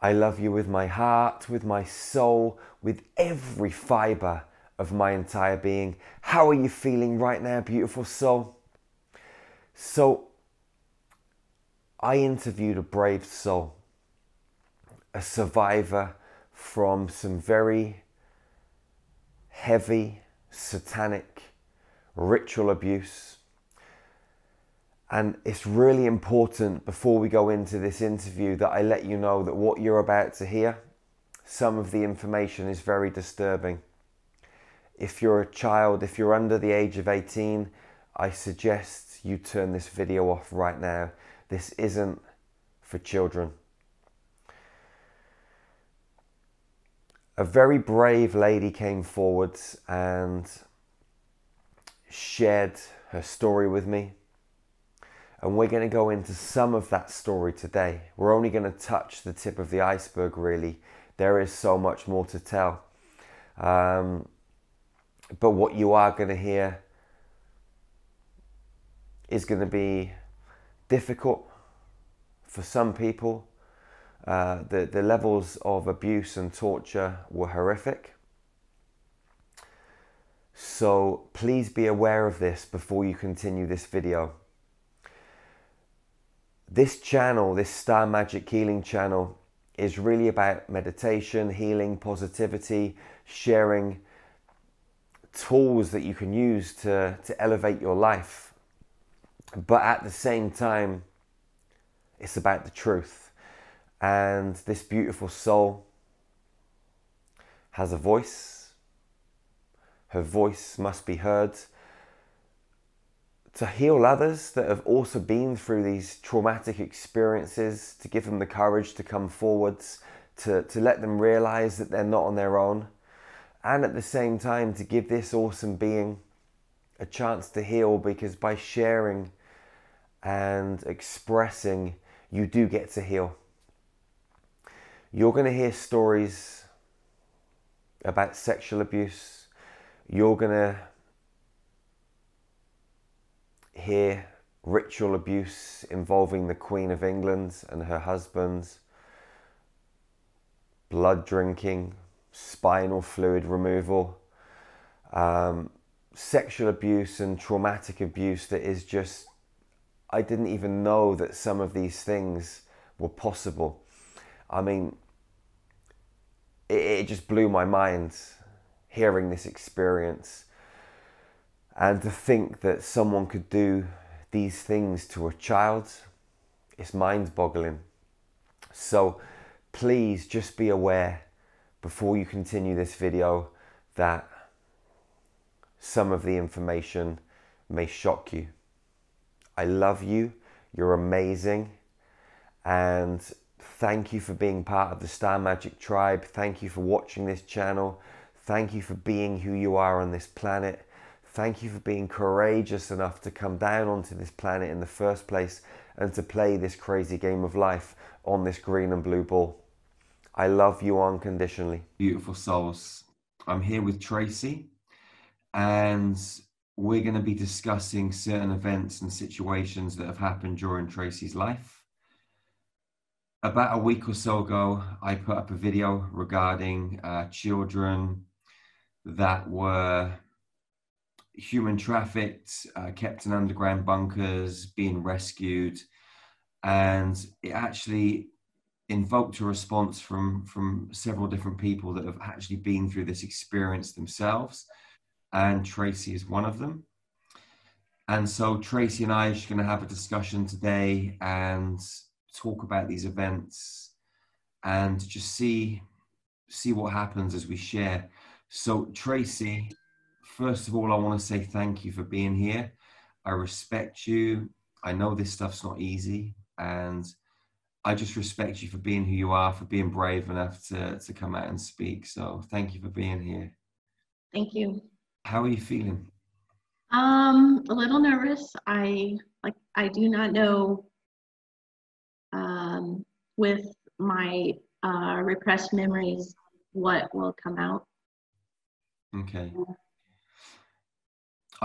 I love you with my heart, with my soul, with every fiber of my entire being. How are you feeling right now, beautiful soul? So, I interviewed a brave soul, a survivor from some very heavy, satanic ritual abuse. And it's really important before we go into this interview that I let you know that what you're about to hear, some of the information is very disturbing. If you're a child, if you're under the age of 18, I suggest you turn this video off right now. This isn't for children. A very brave lady came forward and shared her story with me. And we're going to go into some of that story today. We're only going to touch the tip of the iceberg, really. There is so much more to tell. Um, but what you are going to hear is going to be difficult for some people. Uh, the, the levels of abuse and torture were horrific. So please be aware of this before you continue this video. This channel, this Star Magic Healing channel, is really about meditation, healing, positivity, sharing tools that you can use to, to elevate your life. But at the same time, it's about the truth. And this beautiful soul has a voice her voice must be heard. To heal others that have also been through these traumatic experiences, to give them the courage to come forwards, to, to let them realize that they're not on their own, and at the same time to give this awesome being a chance to heal because by sharing and expressing, you do get to heal. You're going to hear stories about sexual abuse, you're going to hear ritual abuse involving the Queen of England and her husbands, blood drinking, spinal fluid removal, um, sexual abuse and traumatic abuse that is just, I didn't even know that some of these things were possible. I mean, it, it just blew my mind hearing this experience and to think that someone could do these things to a child is mind boggling. So please just be aware before you continue this video that some of the information may shock you. I love you, you're amazing, and thank you for being part of the Star Magic tribe. Thank you for watching this channel. Thank you for being who you are on this planet. Thank you for being courageous enough to come down onto this planet in the first place and to play this crazy game of life on this green and blue ball. I love you unconditionally. Beautiful souls. I'm here with Tracy and we're going to be discussing certain events and situations that have happened during Tracy's life. About a week or so ago, I put up a video regarding uh, children that were human trafficked, uh, kept in underground bunkers, being rescued, and it actually invoked a response from from several different people that have actually been through this experience themselves, and Tracy is one of them. And so Tracy and I are just going to have a discussion today and talk about these events and just see see what happens as we share. So, Tracy, first of all, I want to say thank you for being here. I respect you. I know this stuff's not easy, and I just respect you for being who you are, for being brave enough to, to come out and speak. So, thank you for being here. Thank you. How are you feeling? Um, a little nervous. I like I do not know um, with my uh, repressed memories what will come out. Okay.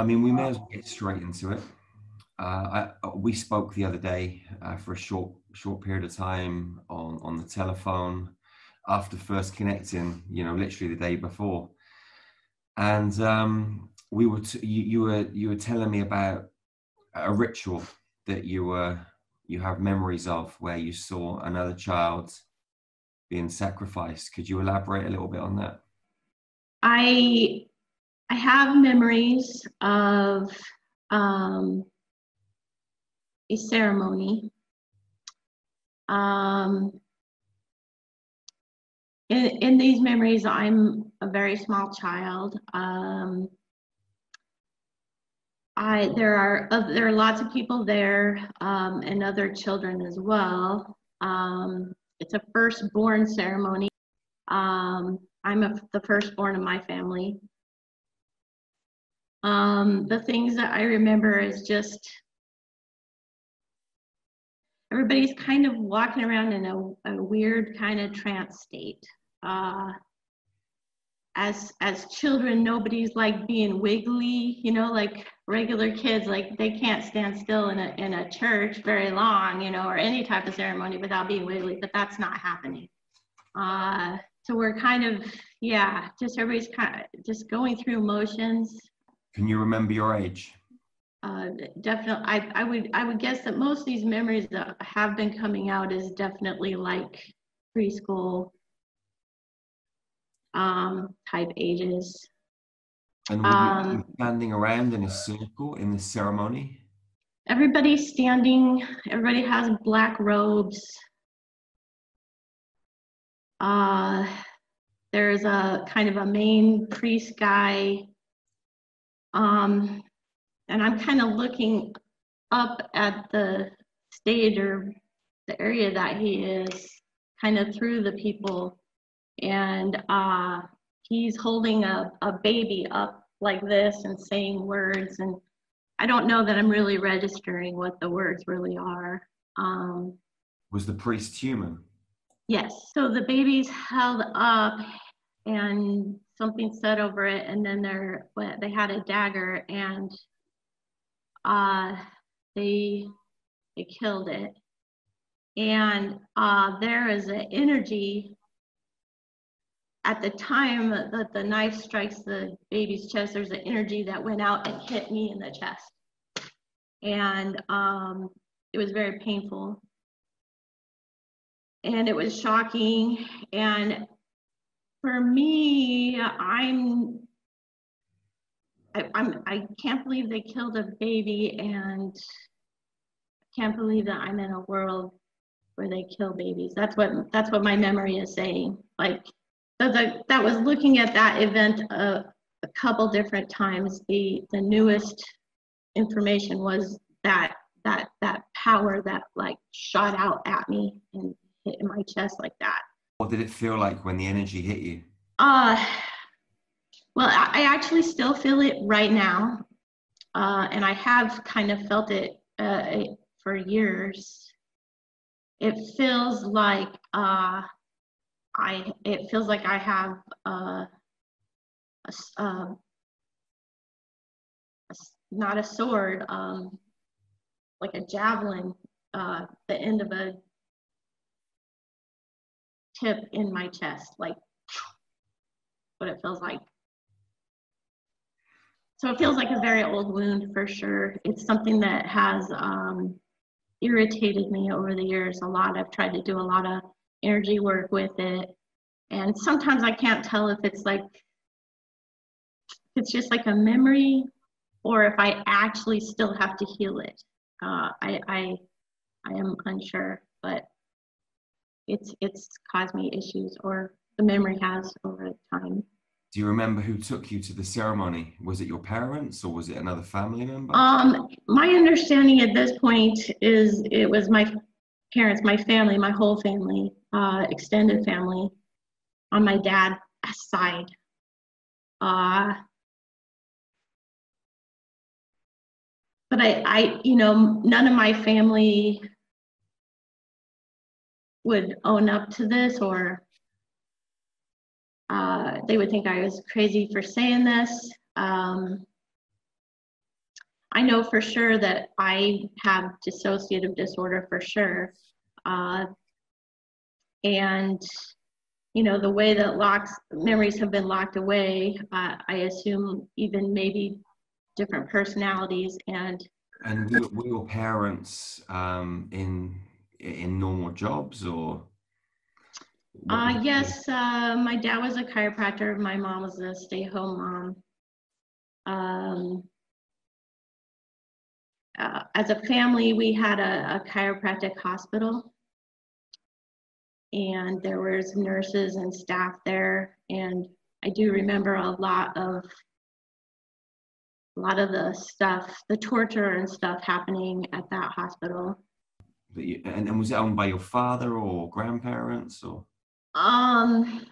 I mean, we may as well get straight into it. Uh, I, we spoke the other day uh, for a short short period of time on on the telephone after first connecting. You know, literally the day before, and um, we were t- you, you were you were telling me about a ritual that you were you have memories of where you saw another child being sacrificed. Could you elaborate a little bit on that? I I have memories of um, a ceremony. Um, in, in these memories, I'm a very small child. Um, I there are uh, there are lots of people there um, and other children as well. Um, it's a firstborn ceremony. Um, I'm a, the firstborn of my family. Um, the things that I remember is just everybody's kind of walking around in a, a weird kind of trance state. Uh, as as children, nobody's like being wiggly, you know, like regular kids, like they can't stand still in a in a church very long, you know, or any type of ceremony without being wiggly, but that's not happening. Uh, so we're kind of, yeah, just everybody's kind of just going through motions. Can you remember your age? Uh, definitely, I, I would I would guess that most of these memories that have been coming out is definitely like preschool um, type ages. And were um, you standing around in a circle in the ceremony? Everybody's standing. Everybody has black robes. Uh, there's a kind of a main priest guy. Um, and I'm kind of looking up at the stage or the area that he is, kind of through the people. And uh, he's holding a, a baby up like this and saying words. And I don't know that I'm really registering what the words really are. Um, Was the priest human? Yes. So the baby's held up and something said over it, and then they're they had a dagger and uh, they they killed it. And uh, there is an energy at the time that the knife strikes the baby's chest. There's an energy that went out and hit me in the chest, and um, it was very painful and it was shocking. And for me, I'm I, I'm I can't believe they killed a baby, and I can't believe that I'm in a world where they kill babies. That's what that's what my memory is saying. Like so the, that was looking at that event a, a couple different times. The the newest information was that that that power that like shot out at me and hit in my chest like that. What did it feel like when the energy hit you? Uh, well, I actually still feel it right now. Uh, and I have kind of felt it uh, for years. It feels like uh, I. It feels like I have uh, a, um, a, not a sword, um, like a javelin, uh, the end of a tip in my chest, like what it feels like. So it feels like a very old wound for sure. It's something that has um, irritated me over the years a lot. I've tried to do a lot of energy work with it. And sometimes I can't tell if it's like, it's just like a memory or if I actually still have to heal it. Uh, I, I, I am unsure, but it's it's caused me issues or the memory has over time. Do you remember who took you to the ceremony? Was it your parents or was it another family member? Um, my understanding at this point is it was my parents, my family, my whole family, uh, extended family on my dad's side. Uh, but I, I, you know, none of my family would own up to this or uh, they would think I was crazy for saying this. Um, I know for sure that I have dissociative disorder for sure. Uh, and you know the way that locks memories have been locked away uh, i assume even maybe different personalities and and were, were parents um, in in normal jobs or uh, yes uh, my dad was a chiropractor. My mom was a stay-home mom. Um, uh, as a family we had a, a chiropractic hospital. And there was nurses and staff there. And i do remember a lot of a lot of the stuff the torture and stuff happening at that hospital and, and was it owned by your father or grandparents or um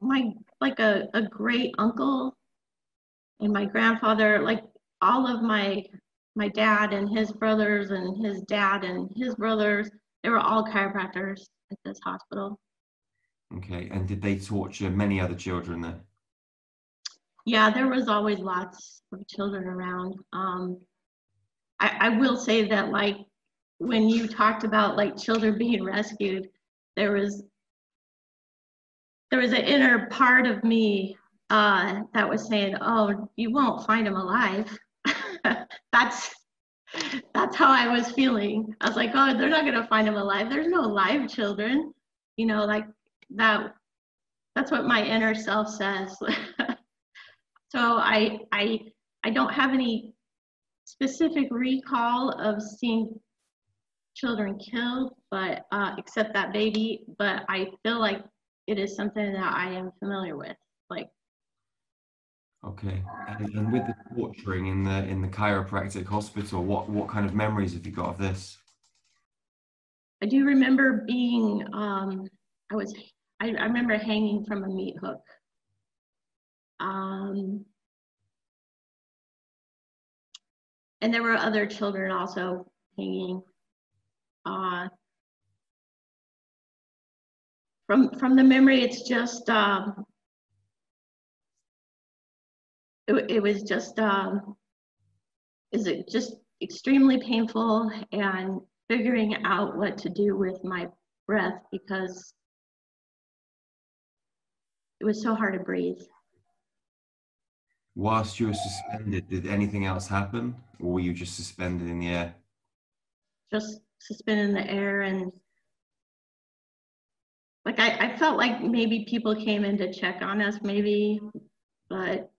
my like a, a great uncle and my grandfather like all of my my dad and his brothers and his dad and his brothers they were all chiropractors at this hospital. Okay, and did they torture many other children there? Yeah, there was always lots of children around. Um, I, I will say that, like, when you talked about like children being rescued, there was there was an inner part of me uh, that was saying, "Oh, you won't find him alive." that's that's how I was feeling. I was like, oh, they're not gonna find him alive. There's no live children, you know, like that. That's what my inner self says. so I I I don't have any specific recall of seeing children killed, but uh, except that baby. But I feel like it is something that I am familiar with. Like Okay, and, and, with the torturing in the in the chiropractic hospital, what what kind of memories have you got of this? I do remember being, um, I was, I, I remember hanging from a meat hook. Um, and there were other children also hanging. Uh, from from the memory, it's just um, it, it was just um, is it just extremely painful and figuring out what to do with my breath because it was so hard to breathe. Whilst you were suspended, did anything else happen, or were you just suspended in the air? Just suspended in the air, and like I, I felt like maybe people came in to check on us, maybe, but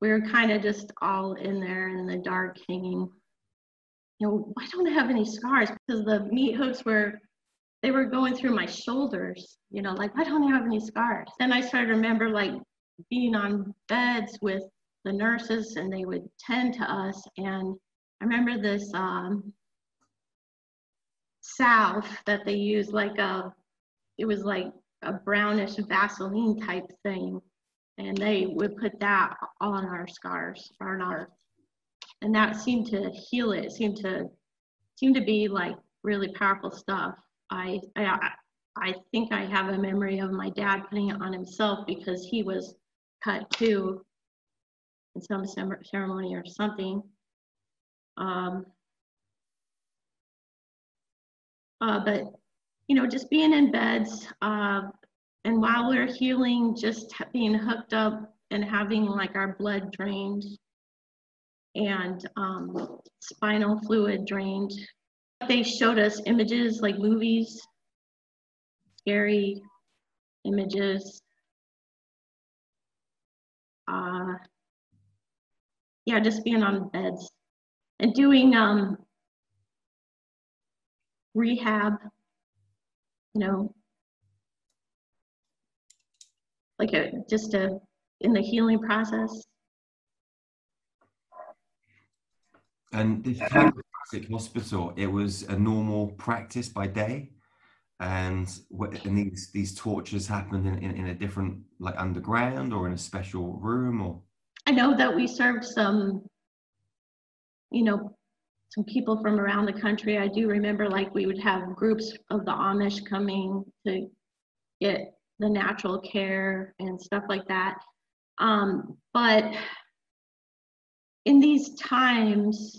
we were kind of just all in there in the dark hanging. You know, I don't have any scars because the meat hooks were, they were going through my shoulders, you know, like, I don't have any scars. Then I started to remember like being on beds with the nurses and they would tend to us. And I remember this um, salve that they used, like a, it was like a brownish Vaseline type thing. And they would put that on our scars on our and that seemed to heal it, it seemed to seemed to be like really powerful stuff. I, I i think i have a memory of my dad putting it on himself because he was cut too in some ceremony or something. Um uh, but you know just being in beds uh, and while we're healing, just being hooked up and having like our blood drained and um, spinal fluid drained. They showed us images like movies, scary images. Uh, yeah, just being on beds and doing um, rehab, you know, like a just a in the healing process. And this chiropractic hospital, it was a normal practice by day, and and these these tortures happened in, in, in a different like underground or in a special room or. I know that we served some, you know, some people from around the country. I do remember like we would have groups of the Amish coming to get the natural care and stuff like that. Um, but in these times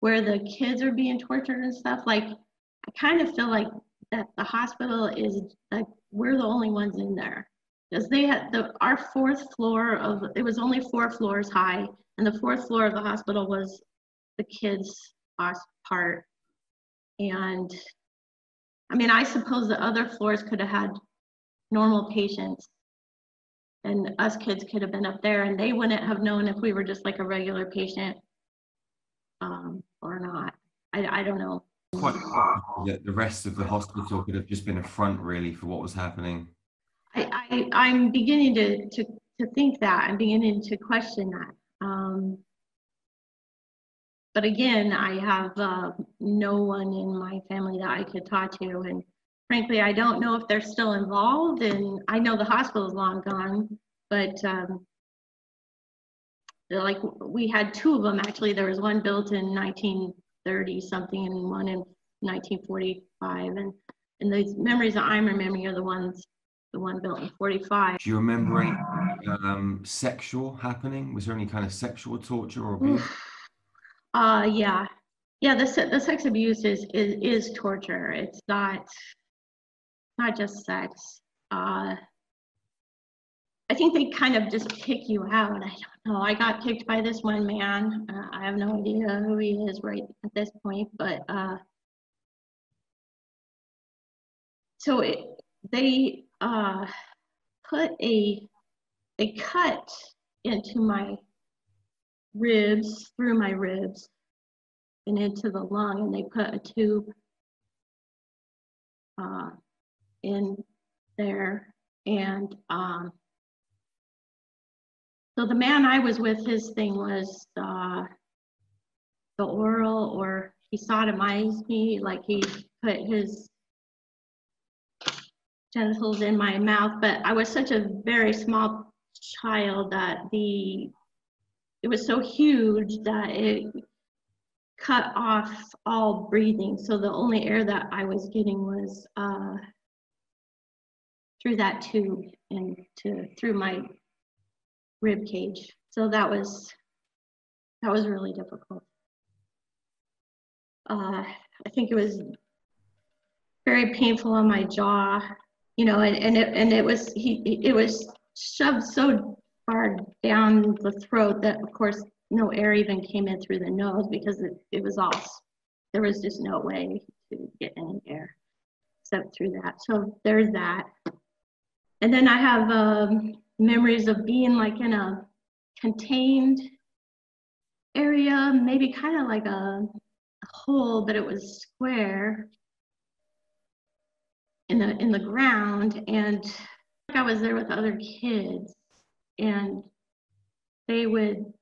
where the kids are being tortured and stuff, like I kind of feel like that the hospital is like we're the only ones in there because they had the our fourth floor of it was only four floors high and the fourth floor of the hospital was the kids part. And i mean i suppose the other floors could have had normal patients and us kids could have been up there and they wouldn't have known if we were just like a regular patient um, or not. I, I don't know. Quite that the rest of the hospital could have just been a front really for what was happening. I, I i'm beginning to to to think that. I'm beginning to question that. Um, but again i have uh, no one in my family that i could talk to. And frankly i don't know if they're still involved. And i know the hospital is long gone but um, like we had two of them actually. There was one built in 1930 something and one in 1945 and and those memories that i'm remembering are the ones the one built in 45 do you remember any um, sexual happening? Was there any kind of sexual torture or abuse uh yeah yeah the, the sex abuse is, is is torture it's not not just sex uh I think they kind of just pick you out. I don't know. I got picked by this one man. Uh, I have no idea who he is right at this point, but uh, so it, they uh, put a a cut into my ribs, through my ribs, and into the lung, and they put a tube uh, in there, and um, so the man I was with, his thing was uh, the oral, or he sodomized me, like he put his genitals in my mouth. But I was such a very small child that the it was so huge that it cut off all breathing. So the only air that I was getting was uh, through that tube and to through my rib cage. So that was that was really difficult. Uh, I think it was very painful on my jaw, you know, and, and it and it was he it was shoved so far down the throat that of course no air even came in through the nose because it, it was all there was just no way to get any air except through that. So there's that. And then I have um, memories of being like in a contained area, maybe kind of like a, a hole, but it was square in the in the ground, and I was there with other kids, and they would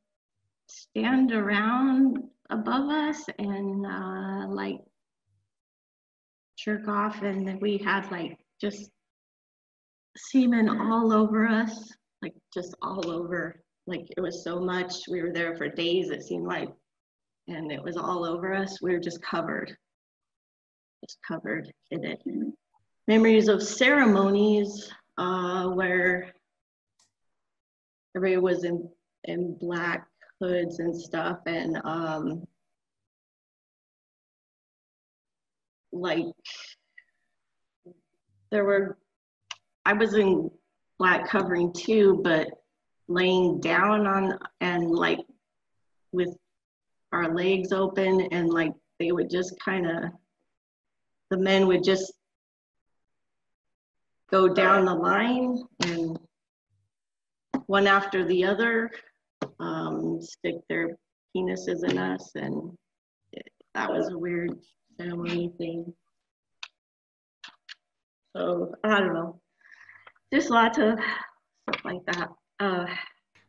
stand around above us and uh, like jerk off, and then we had like just semen all over us, like just all over. Like it was so much. We were there for days, it seemed like, and it was all over us. We were just covered, just covered in it. Memories of ceremonies uh, where everybody was in, in black hoods and stuff, and um, like there were I was in black covering too, but laying down on and like with our legs open and like they would just kind of the men would just go down the line and one after the other um, stick their penises in us and it, that was a weird ceremony thing so i don't know just lots of stuff like that. Uh,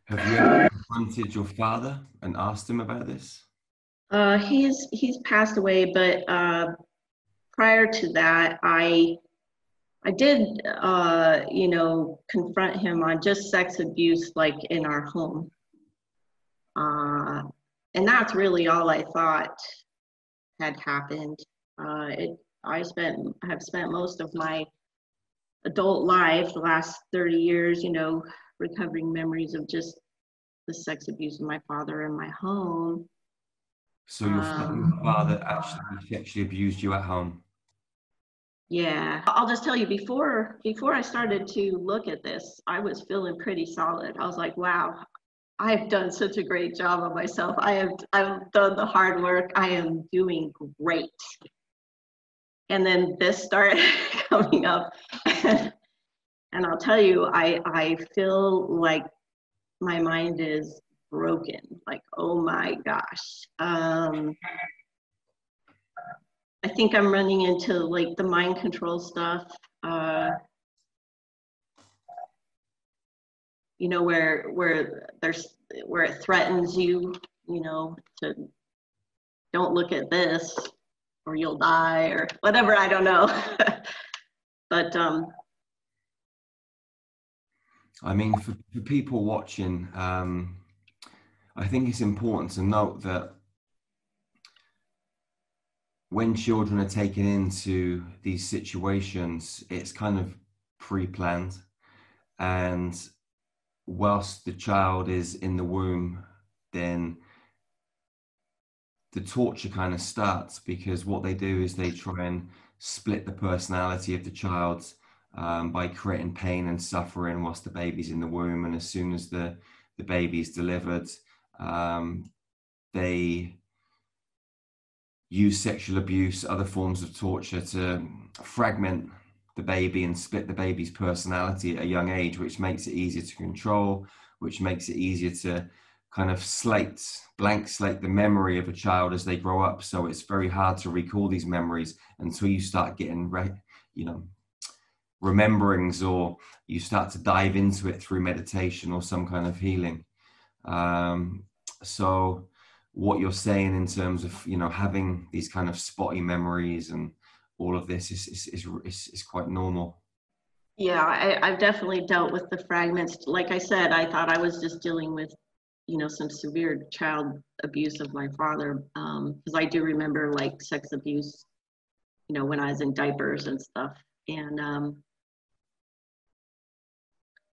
Have you ever confronted your father and asked him about this? Uh, he's he's passed away, but uh, prior to that, I I did uh, you know confront him on just sex abuse, like in our home, uh, and that's really all I thought had happened. Uh, it I spent have spent most of my adult life, the last 30 years, you know, recovering memories of just the sex abuse of my father in my home. So your um, father actually sexually abused you at home? Yeah, I'll just tell you before before I started to look at this, I was feeling pretty solid. I was like, wow, I've done such a great job of myself. I have I've done the hard work. I am doing great. And then this started coming up and, and I'll tell you, I I feel like my mind is broken. Like, oh my gosh. Um I think I'm running into like the mind control stuff. Uh, you know, where where there's where it threatens you, you know, to don't look at this or you'll die or whatever. I don't know. but um, I mean, for, for people watching, um, I think it's important to note that when children are taken into these situations, it's kind of pre planned. And whilst the child is in the womb, then the torture kind of starts because what they do is they try and split the personality of the child um, by creating pain and suffering whilst the baby's in the womb. And as soon as the, the baby's delivered, um, they use sexual abuse, other forms of torture to fragment the baby and split the baby's personality at a young age, which makes it easier to control, which makes it easier to kind of slate, blank slate the memory of a child as they grow up. So it's very hard to recall these memories until you start getting, re- you know, rememberings or you start to dive into it through meditation or some kind of healing. Um, so what you're saying in terms of you know having these kind of spotty memories and all of this is is is, is, is quite normal. Yeah I, i've definitely dealt with the fragments. Like i said i thought i was just dealing with you know some severe child abuse of my father because um, i do remember like sex abuse you know when i was in diapers and stuff. And um,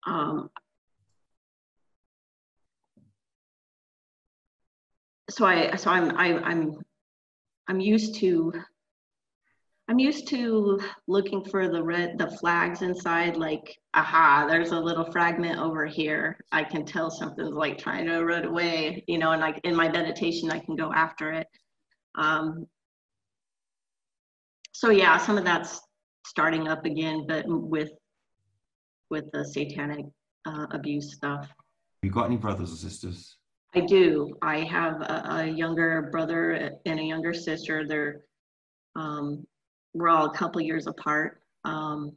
um, so I so I'm I, I'm I'm used to I'm used to looking for the red the flags inside like aha there's a little fragment over here. I can tell something's like trying to run away you know and like in my meditation I can go after it. Um, so yeah some of that's starting up again but with with the satanic uh, abuse stuff. You got any brothers or sisters I do. I have a, a, younger brother and a younger sister. They're um, we're all a couple years apart. Um,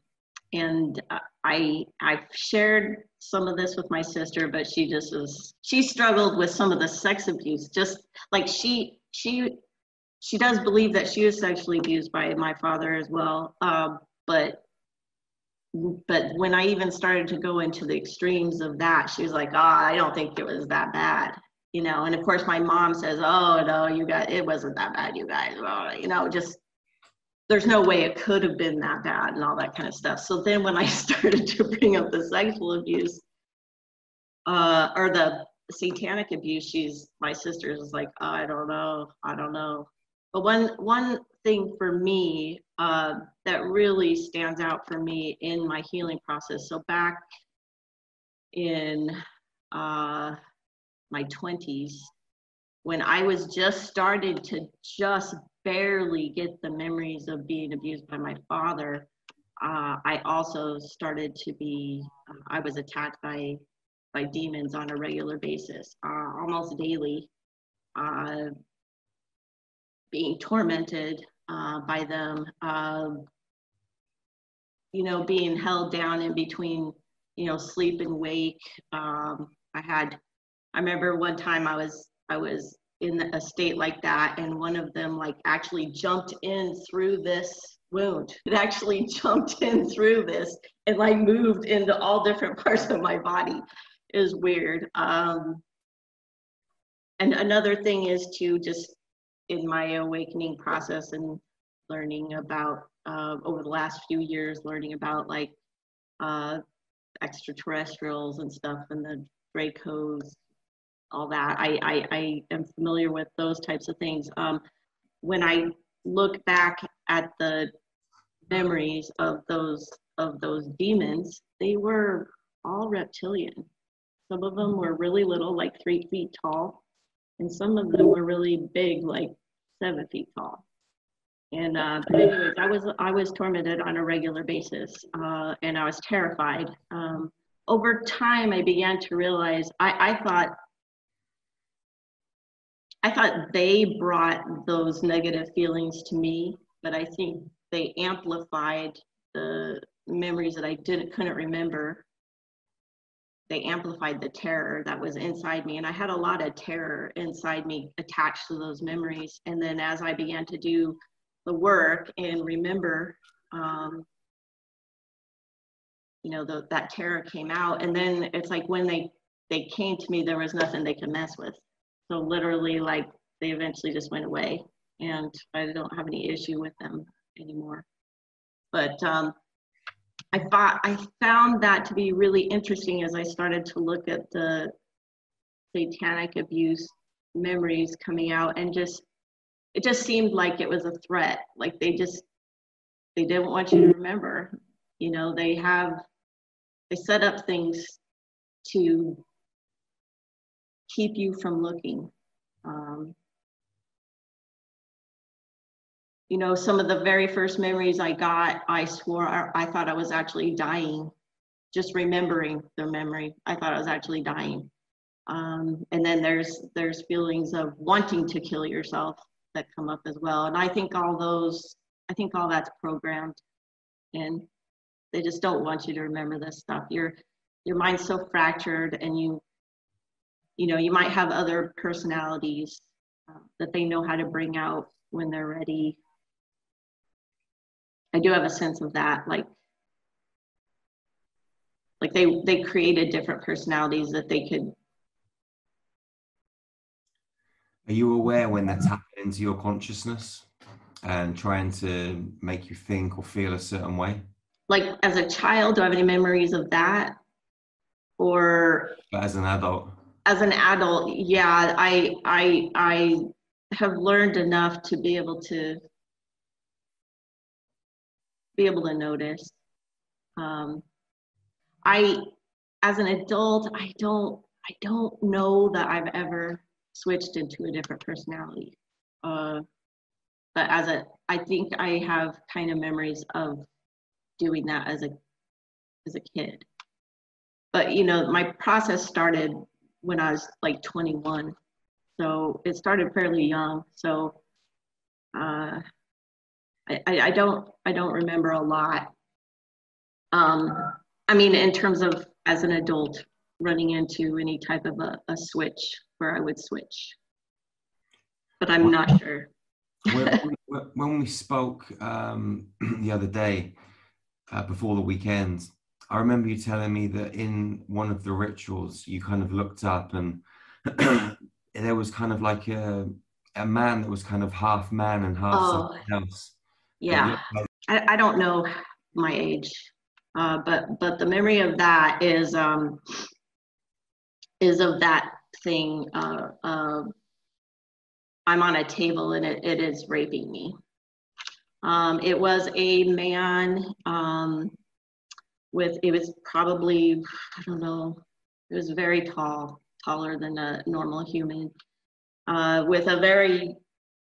and I I've shared some of this with my sister, but she just was she struggled with some of the sex abuse. Just like she she she does believe that she was sexually abused by my father as well. Um, but but when I even started to go into the extremes of that, she was like, "Ah, oh, I don't think it was that bad." You know and of course my mom says oh no you got it wasn't that bad you guys. Well, you know just there's no way it could have been that bad and all that kind of stuff. So then when i started to bring up the sexual abuse uh, or the satanic abuse she's my sister is like oh, i don't know i don't know. But one one thing for me uh, that really stands out for me in my healing process. So back in uh, my 20s when I was just started to just barely get the memories of being abused by my father. Uh, I also started to be, uh, I was attacked by, by demons on a regular basis, uh, almost daily, uh, being tormented uh, by them, um, you know, being held down in between, you know, sleep and wake. Um, I had I remember one time I was I was in a state like that, and one of them like actually jumped in through this wound. It actually jumped in through this and like moved into all different parts of my body. Is weird. Um, and another thing is to just in my awakening process and learning about uh, over the last few years, learning about like uh, extraterrestrials and stuff and the Dracos all that. I, I, I am familiar with those types of things. Um, when I look back at the memories of those of those demons, they were all reptilian. Some of them were really little, like three feet tall, and some of them were really big, like seven feet tall. And uh, anyways, I was I was tormented on a regular basis, uh, and I was terrified. Um, over time, I began to realize I, I thought I thought they brought those negative feelings to me, but I think they amplified the memories that I didn't couldn't remember. They amplified the terror that was inside me, and I had a lot of terror inside me attached to those memories. And then as I began to do the work and remember, um, you know, the, that terror came out, and then it's like when they they came to me, there was nothing they could mess with. So literally, like they eventually just went away, and I don't have any issue with them anymore. But um, I thought I found that to be really interesting as I started to look at the satanic abuse memories coming out, and just it just seemed like it was a threat. Like they just they didn't want you to remember. You know, they have they set up things to keep you from looking. Um, you know, some of the very first memories I got, I swore I, I thought I was actually dying. Just remembering the memory, I thought I was actually dying. Um, and then there's there's feelings of wanting to kill yourself that come up as well. And I think all those, I think all that's programmed, and they just don't want you to remember this stuff. Your your mind's so fractured, and you you know, you might have other personalities uh, that they know how to bring out when they're ready. I do have a sense of that, like, like they they created different personalities that they could. Are you aware when they're tapping into your consciousness and trying to make you think or feel a certain way? Like as a child, do I have any memories of that? Or but as an adult? As an adult, yeah, I I I have learned enough to be able to be able to notice. Um, I, as an adult, I don't I don't know that I've ever switched into a different personality. Uh, but as a, I think I have kind of memories of doing that as a as a kid. But you know, my process started when I was like 21. So it started fairly young. So uh, I, I don't I don't remember a lot. Um, I mean, in terms of as an adult running into any type of a, a switch where I would switch, but I'm not sure. when, when, we spoke um, the other day uh, before the weekend, I remember you telling me that in one of the rituals, you kind of looked up and there was kind of like a, a man that was kind of half man and half oh, something else. Yeah. Like- I, I don't know my age, uh, but but the memory of that is um, is of that thing. Uh, uh, I'm on a table and it, it is raping me. Um, it was a man. Um, with it was probably I don't know it was very tall taller than a normal human. Uh, with a very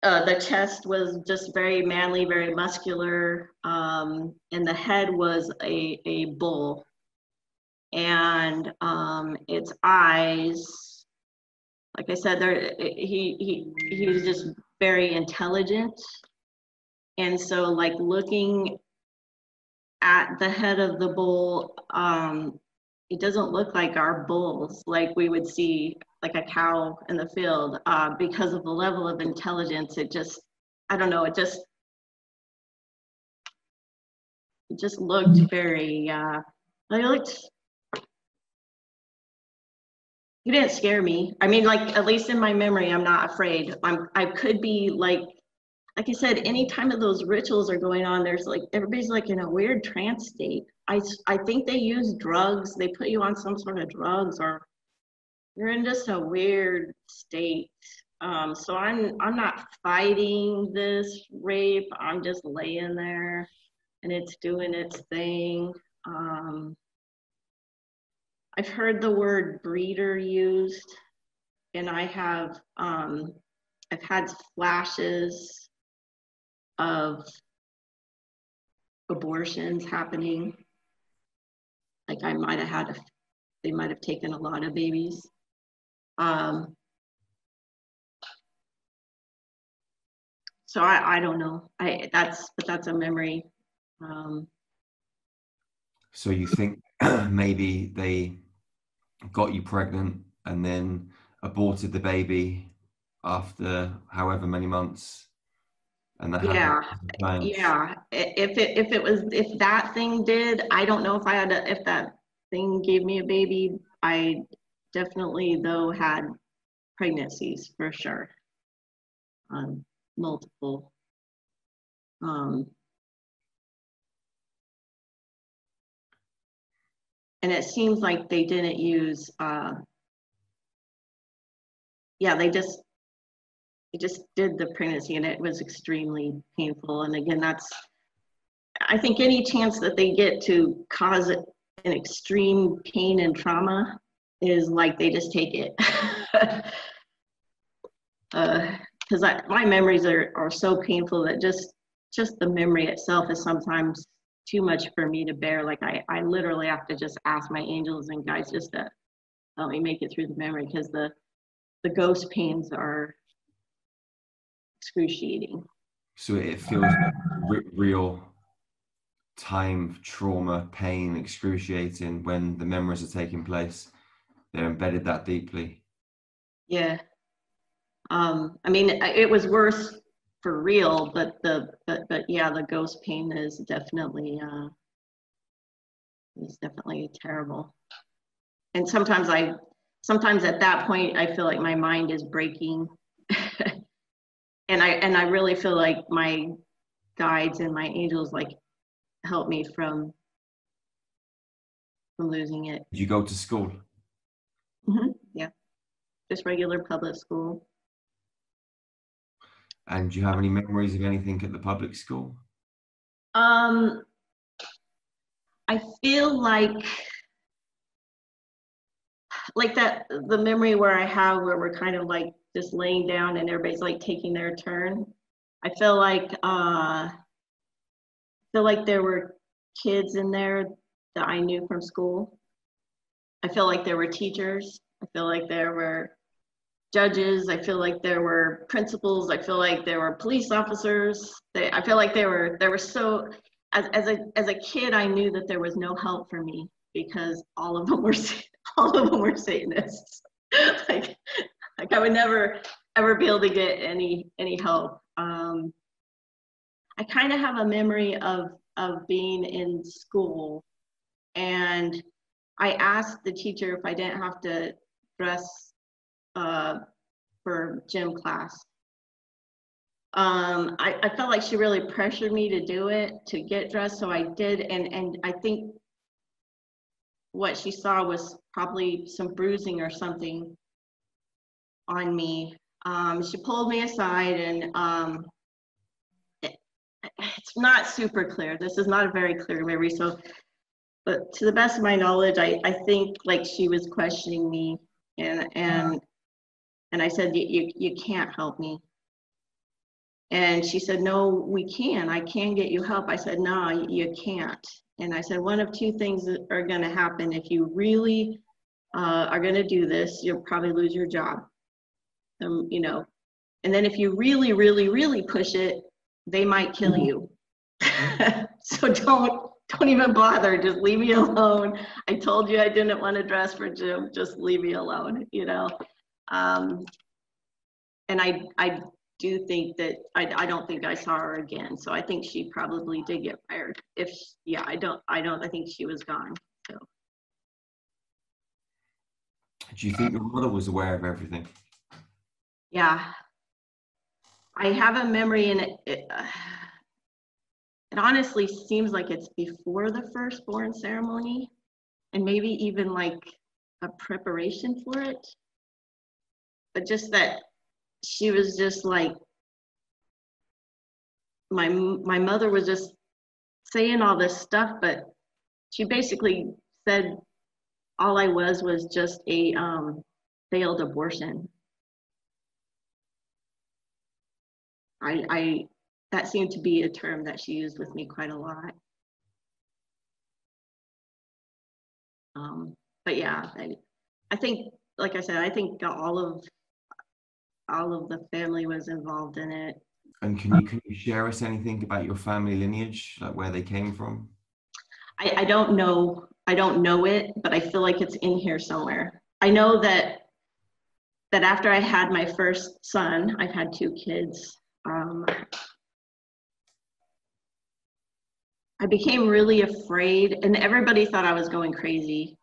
uh, the chest was just very manly very muscular um, and the head was a, a bull. And um, its eyes like I said there he he he was just very intelligent. And so like looking at the head of the bull, um, it doesn't look like our bulls like we would see like a cow in the field uh, because of the level of intelligence. It just, I don't know, it just, it just looked very, uh, it looked, he didn't scare me. I mean, like, at least in my memory, I'm not afraid. I'm, I could be like like I said, any time of those rituals are going on, there's like everybody's like in a weird trance state. I, I think they use drugs. They put you on some sort of drugs, or you're in just a weird state. Um, so I'm I'm not fighting this rape. I'm just laying there. and it's doing its thing. Um, I've heard the word breeder used, and I have um, I've had flashes of abortions happening. Like I might have had a, they might have taken a lot of babies. Um, so I, I don't know. I that's but that's a memory. Um, so you think maybe they got you pregnant and then aborted the baby after however many months and that yeah yeah. If it if it was if that thing did i don't know if i had a, if that thing gave me a baby. I definitely though had pregnancies for sure um, multiple. Um, and it seems like they didn't use uh, yeah they just just did the pregnancy and it was extremely painful and again that's i think any chance that they get to cause an extreme pain and trauma is like they just take it because uh, my memories are, are so painful that just just the memory itself is sometimes too much for me to bear. Like I, I literally have to just ask my angels and guides just to help me make it through the memory because the the ghost pains are excruciating. So it feels like real time trauma, pain, excruciating when the memories are taking place. They're embedded that deeply. Yeah. Um, I mean, it was worse for real, but the but but yeah, the ghost pain is definitely uh, is definitely terrible. And sometimes I sometimes at that point I feel like my mind is breaking, and I and I really feel like my guides and my angels like help me from from losing it. Did you go to school? Mm-hmm. Yeah, just regular public school. And do you have any memories of anything at the public school? Um, I feel like like that the memory where I have where we're kind of like just laying down and everybody's like taking their turn. I feel like uh feel like there were kids in there that I knew from school. I feel like there were teachers. I feel like there were judges. I feel like there were principals. I feel like there were police officers. They, I feel like there were there were so. As, as a as a kid, I knew that there was no help for me because all of them were all of them were Satanists. like like I would never ever be able to get any any help. Um, I kind of have a memory of of being in school, and I asked the teacher if I didn't have to dress uh, for gym class. Um, I, I felt like she really pressured me to do it, to get dressed, so I did. And, and I think what she saw was probably some bruising or something on me. Um, she pulled me aside and um, it, it's not super clear. This is not a very clear memory. So, but to the best of my knowledge, I, I think like she was questioning me and, and and I said, you, you can't help me. And she said, no, we can. I can get you help. I said, no, you can't. And I said, one of two things are going to happen. If you really uh, are going to do this, you'll probably lose your job. Um, you know, and then if you really, really, really push it, they might kill mm-hmm. you. so don't don't even bother. Just leave me alone. I told you I didn't want to dress for gym. Just leave me alone. You know. Um, and I, I do think that I, I don't think I saw her again. So I think she probably did get fired. If yeah, I don't I don't I think she was gone. So. Do you think your mother was aware of everything? Yeah, I have a memory, and it, it, uh, it honestly seems like it's before the firstborn ceremony, and maybe even like a preparation for it but just that she was just like my my mother was just saying all this stuff, but she basically said all I was was just a um, failed abortion. I, I that seemed to be a term that she used with me quite a lot. Um, but yeah, I, I think, like I said, I think all of all of the family was involved in it. And can you can you share us anything about your family lineage, like where they came from? I, I don't know. I don't know it, but I feel like it's in here somewhere. I know that that after I had my first son, I've had two kids. Um, I became really afraid, and everybody thought I was going crazy.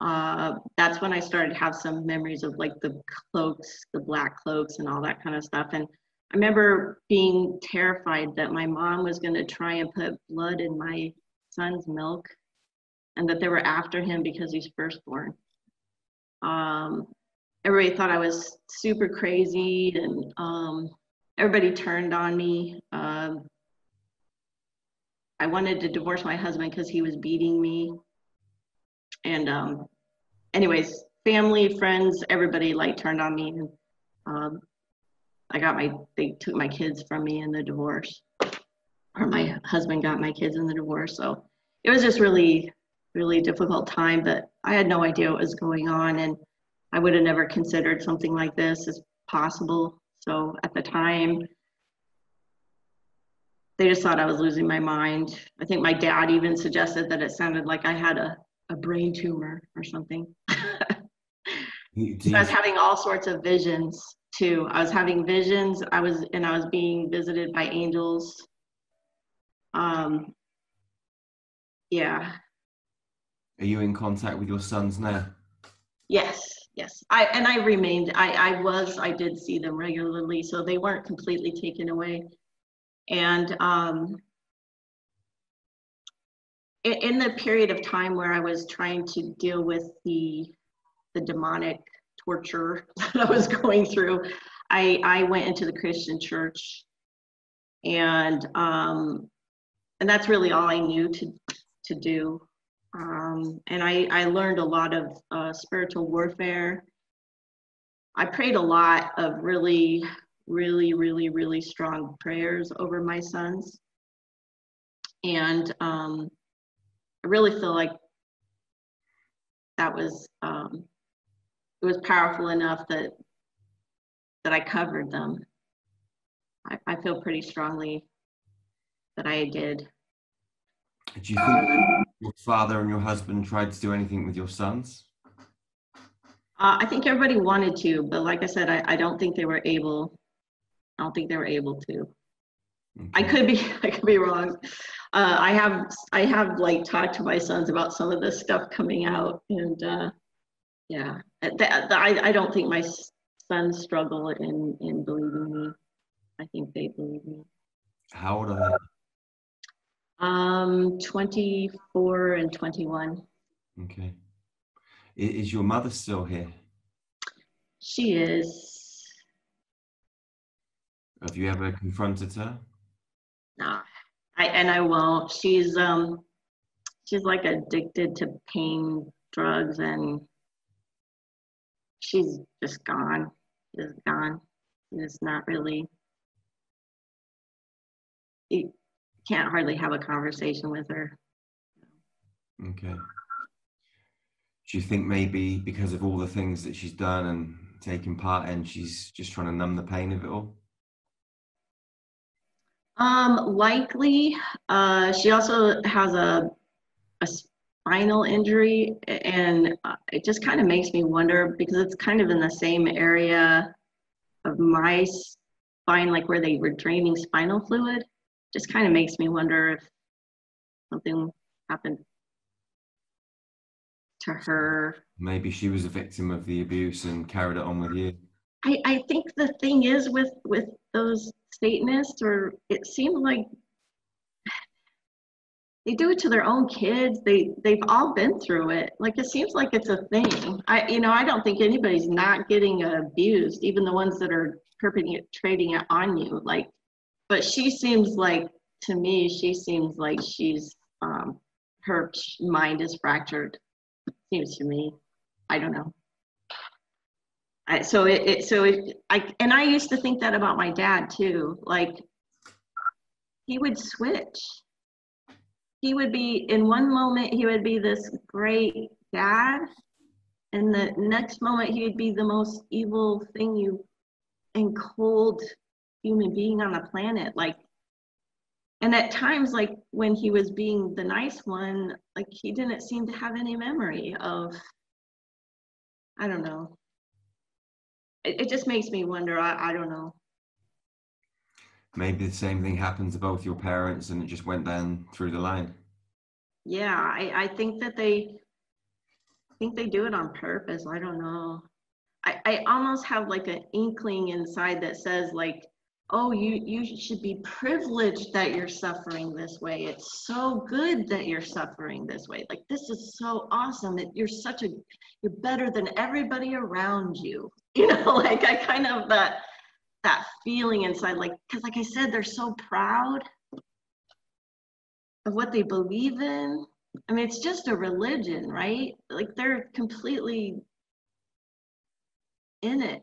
Uh, that's when I started to have some memories of like the cloaks, the black cloaks, and all that kind of stuff. And I remember being terrified that my mom was going to try and put blood in my son's milk and that they were after him because he's firstborn. Um, everybody thought I was super crazy and um, everybody turned on me. Um, I wanted to divorce my husband because he was beating me. And um, anyways, family, friends, everybody like turned on me. And um, I got my, they took my kids from me in the divorce. Or my husband got my kids in the divorce. So it was just really, really difficult time, but I had no idea what was going on. And I would have never considered something like this as possible. So at the time, they just thought I was losing my mind. I think my dad even suggested that it sounded like I had a, a brain tumor or something. so I was having all sorts of visions too. I was having visions. I was and I was being visited by angels. Um, yeah. Are you in contact with your sons now? Yes, yes. I and I remained. I I was. I did see them regularly, so they weren't completely taken away. And um, in, in the period of time where I was trying to deal with the the demonic torture that I was going through, I I went into the Christian church, and um, and that's really all I knew to to do. Um, and I, I learned a lot of uh, spiritual warfare. I prayed a lot of really really, really, really strong prayers over my sons. And um, I really feel like that was um, it was powerful enough that that I covered them. I, I feel pretty strongly that I did. You think your father and your husband tried to do anything with your sons? Uh, I think everybody wanted to, but like I said, I, I don't think they were able. I don't think they were able to. Okay. I could be I could be wrong. Uh, I have I have like talked to my sons about some of this stuff coming out, and uh, yeah, that, I I don't think my sons struggle in in believing me. I think they believe me. How old are they? Um, 24 and 21. Okay. Is your mother still here? She is. Have you ever confronted her? No, I and I won't. She's um, she's like addicted to pain drugs, and she's just gone. She's gone. It's not really. You can't hardly have a conversation with her. Okay. Do you think maybe because of all the things that she's done and taken part in, she's just trying to numb the pain of it all? Um, likely. Uh, she also has a, a spinal injury, and uh, it just kind of makes me wonder because it's kind of in the same area of my spine, like where they were draining spinal fluid. Just kind of makes me wonder if something happened to her. Maybe she was a victim of the abuse and carried it on with you. I, I think the thing is with with those Satanists, or it seemed like they do it to their own kids. They they've all been through it. Like it seems like it's a thing. I you know I don't think anybody's not getting abused, even the ones that are perpetrating it on you. Like, but she seems like to me, she seems like she's um, her mind is fractured. Seems to me. I don't know. I, so it, it so it, I and I used to think that about my dad too. Like he would switch. He would be in one moment he would be this great dad, and the next moment he would be the most evil thing you and cold human being on the planet. Like and at times like when he was being the nice one like he didn't seem to have any memory of i don't know. It, it just makes me wonder I, I don't know. Maybe the same thing happened to both your parents and it just went down through the line. Yeah i, I think that they I think they do it on purpose i don't know. I, I almost have like an inkling inside that says like oh you you should be privileged that you're suffering this way. It's so good that you're suffering this way. Like this is so awesome that you're such a you're better than everybody around you. You know like i kind of that that feeling inside like because like i said they're so proud of what they believe in. I mean it's just a religion right? Like they're completely in it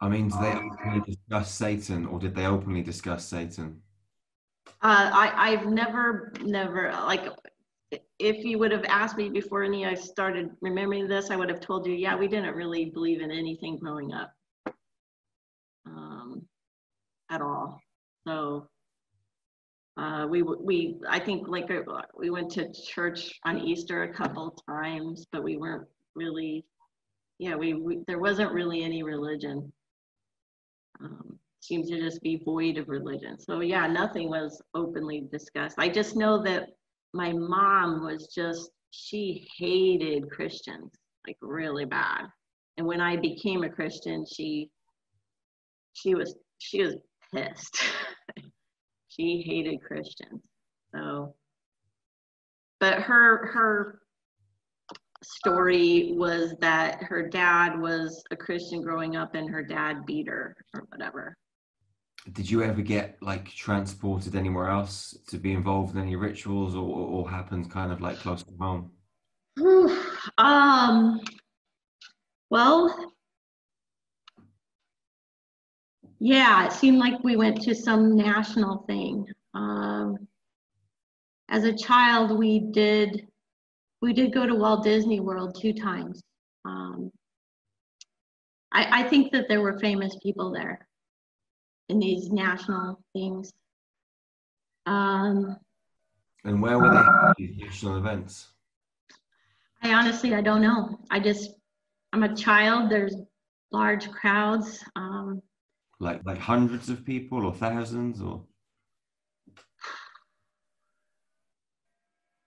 I mean, did they openly discuss Satan, or did they openly discuss Satan? Uh, I I've never never like if you would have asked me before any I started remembering this, I would have told you, yeah, we didn't really believe in anything growing up um, at all. So uh, we we I think like uh, we went to church on Easter a couple times, but we weren't really, yeah, we, we there wasn't really any religion um, seems to just be void of religion. So yeah, nothing was openly discussed. I just know that my mom was just she hated Christians like really bad. And when I became a Christian, she she was she was pissed. she hated Christians. So but her her story was that her dad was a Christian growing up and her dad beat her or whatever. Did you ever get like transported anywhere else to be involved in any rituals or, or happened kind of like close to home? um, well, yeah, it seemed like we went to some national thing. Um, as a child, we did we did go to Walt Disney World two times. Um, I, I think that there were famous people there in these national things. Um, and where were they these national events? I honestly, I don't know. I just, I'm a child. There's large crowds. Um, like like hundreds of people or thousands or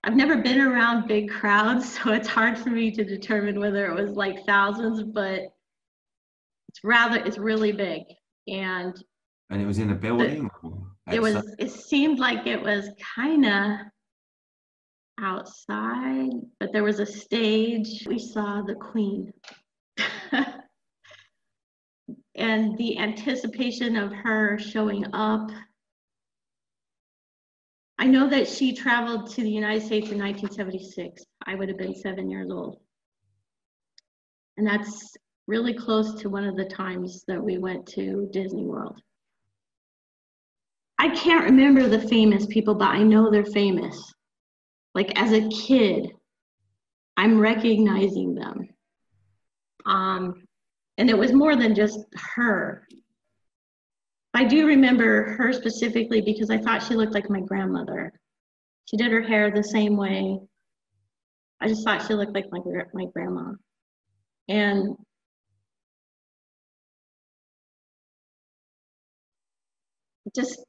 I've never been around big crowds, so it's hard for me to determine whether it was like thousands, but it's rather it's really big. And and it was in a building. The, it was. It seemed like it was kind of outside, but there was a stage. We saw the Queen. and the anticipation of her showing up I know that she traveled to the United States in 1976. I would have been seven years old. And that's really close to one of the times that we went to Disney World. I can't remember the famous people, but I know they're famous. Like as a kid, I'm recognizing them. Um, and it was more than just her. I do remember her specifically because I thought she looked like my grandmother. She did her hair the same way. I just thought she looked like my my grandma. And just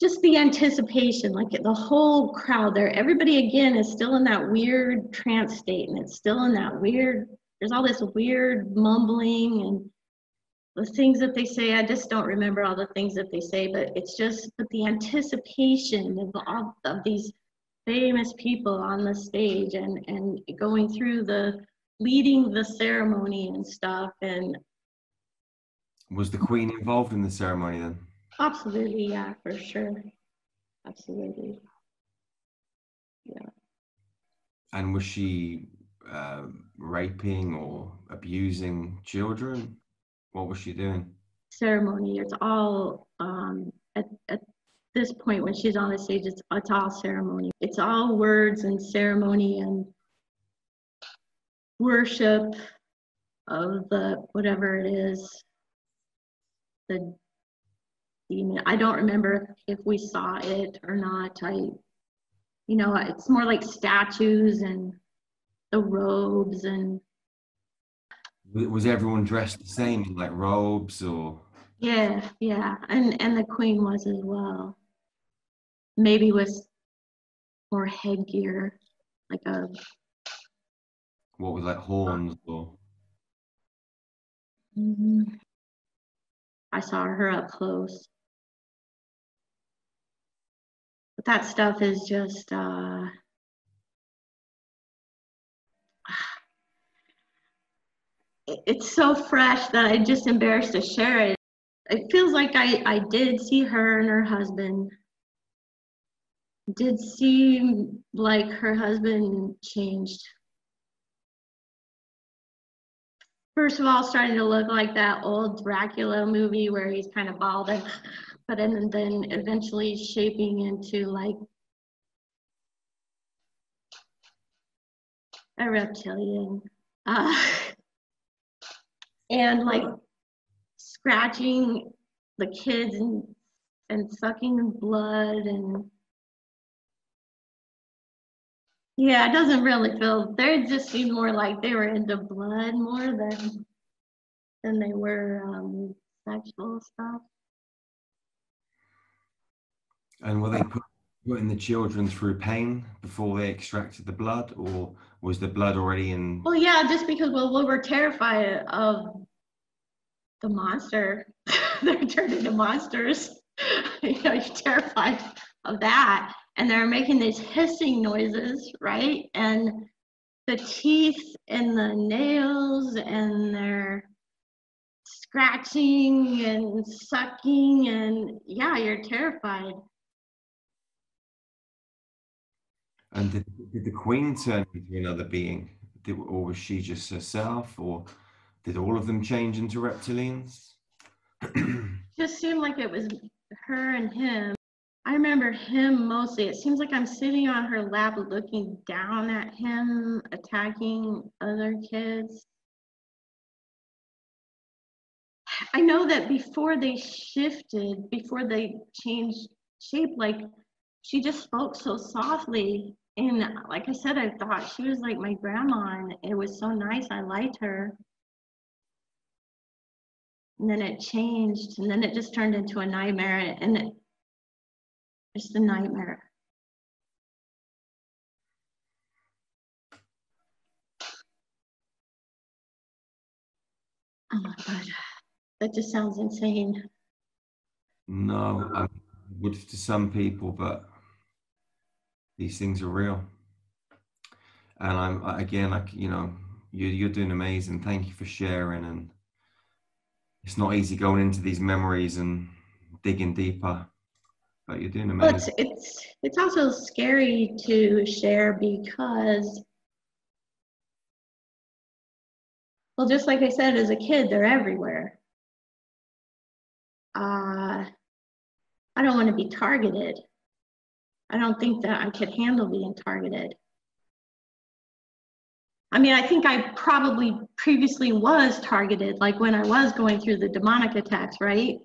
just the anticipation, like the whole crowd there, everybody again is still in that weird trance state and it's still in that weird, there's all this weird mumbling and the things that they say, I just don't remember all the things that they say, but it's just but the anticipation of all of these famous people on the stage and and going through the leading the ceremony and stuff and was the queen involved in the ceremony then absolutely yeah for sure absolutely. Yeah. And was she uh, raping or abusing children? What was she doing? Ceremony. It's all um, at, at this point when she's on the stage. It's it's all ceremony. It's all words and ceremony and worship of the whatever it is. The demon. I don't remember if we saw it or not. I, you know, it's more like statues and the robes and was everyone dressed the same in like robes or? Yeah yeah and and the queen was as well. Maybe with more headgear like a what was like horns or? Mm-hmm. i saw her up close. But that stuff is just uh it's so fresh that I'm just embarrassed to share it. It feels like I, I did see her and her husband. Did seem like her husband changed. First of all, starting to look like that old Dracula movie where he's kind of bald, and, but and then eventually shaping into like a reptilian. Uh, and like scratching the kids and and sucking blood and yeah it doesn't really feel they just seem more like they were into blood more than than they were um, sexual stuff. And were they put, putting the children through pain before they extracted the blood or was the blood already in? Well yeah just because well we were terrified of the monster. They're turned into monsters. You know you're terrified of that. And they're making these hissing noises right? And the teeth and the nails and they're scratching and sucking and yeah you're terrified And did, did the queen turn into another being? Did, or was she just herself? Or did all of them change into reptilians? just seemed like it was her and him. I remember him mostly. It seems like I'm sitting on her lap looking down at him, attacking other kids. I know that before they shifted, before they changed shape, like she just spoke so softly. And like I said, I thought she was like my grandma, and it was so nice. I liked her. And then it changed, and then it just turned into a nightmare, and it, just a nightmare. Oh my God, that just sounds insane. No, I would to some people, but these things are real. And I'm again, like you know, you, you're doing amazing. Thank you for sharing. And it's not easy going into these memories and digging deeper, but you're doing amazing. Well, it's it's it's also scary to share because, well, just like I said, as a kid, they're everywhere. Uh, I don't want to be targeted. I don't think that I could handle being targeted. I mean, I think I probably previously was targeted, like when I was going through the demonic attacks, right?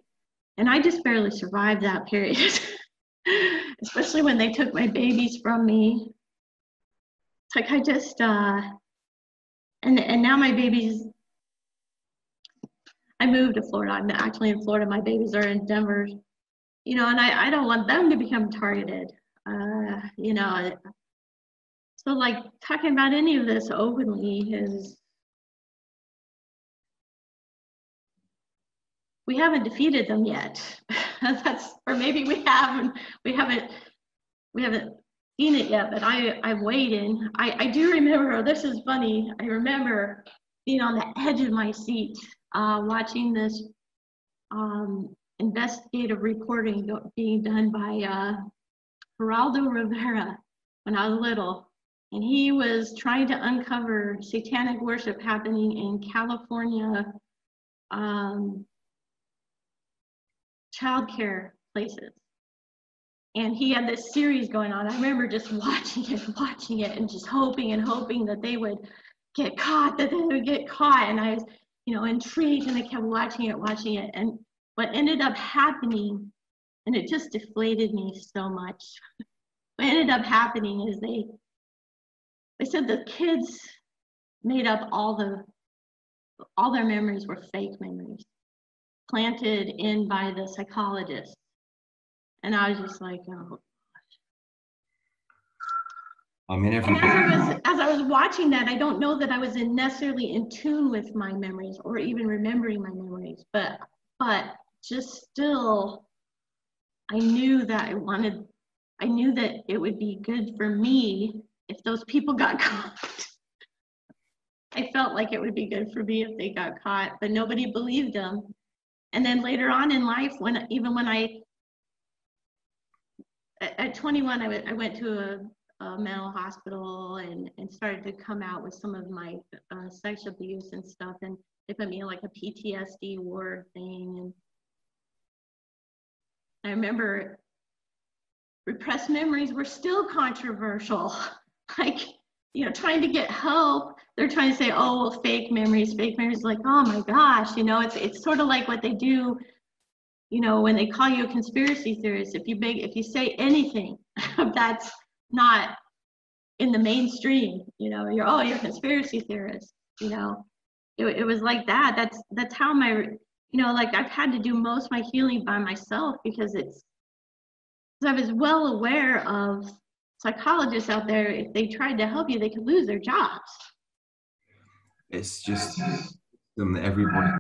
And I just barely survived that period, especially when they took my babies from me. It's like I just, uh, and and now my babies. I moved to Florida. I'm actually in Florida. My babies are in Denver. You know, and I, I don't want them to become targeted uh, you know, so like talking about any of this openly is we haven't defeated them yet. That's or maybe we haven't we haven't we haven't seen it yet, but I I'm waiting. I, I do remember this is funny. I remember being on the edge of my seat, uh, watching this um, investigative reporting being done by uh, Geraldo Rivera when I was little, and he was trying to uncover satanic worship happening in California um, childcare places. And he had this series going on. I remember just watching it, watching it, and just hoping and hoping that they would get caught, that they would get caught. And I was, you know, intrigued, and I kept watching it, watching it. And what ended up happening, and it just deflated me so much. what ended up happening is they, they said the kids made up all the, all their memories were fake memories, planted in by the psychologist. And I was just like, oh I mean, as I was as I was watching that, I don't know that I was in necessarily in tune with my memories or even remembering my memories, but but just still, I knew that I wanted, I knew that it would be good for me if those people got caught. I felt like it would be good for me if they got caught, but nobody believed them. And then later on in life, when even when I at 21, I, w- I went to a, a mental hospital and, and started to come out with some of my uh, sexual abuse and stuff. And they put me in like a PTSD ward thing. And I remember repressed memories were still controversial. like, you know, trying to get help, they're trying to say, oh, well, fake memories, fake memories. Like, oh my gosh, you know, it's it's sort of like what they do you know, when they call you a conspiracy theorist, if you make, if you say anything that's not in the mainstream, you know, you're oh, you're a conspiracy theorist. You know, it, it was like that. That's that's how my, you know, like I've had to do most of my healing by myself because it's. Because I was well aware of psychologists out there. If they tried to help you, they could lose their jobs. It's just something that everybody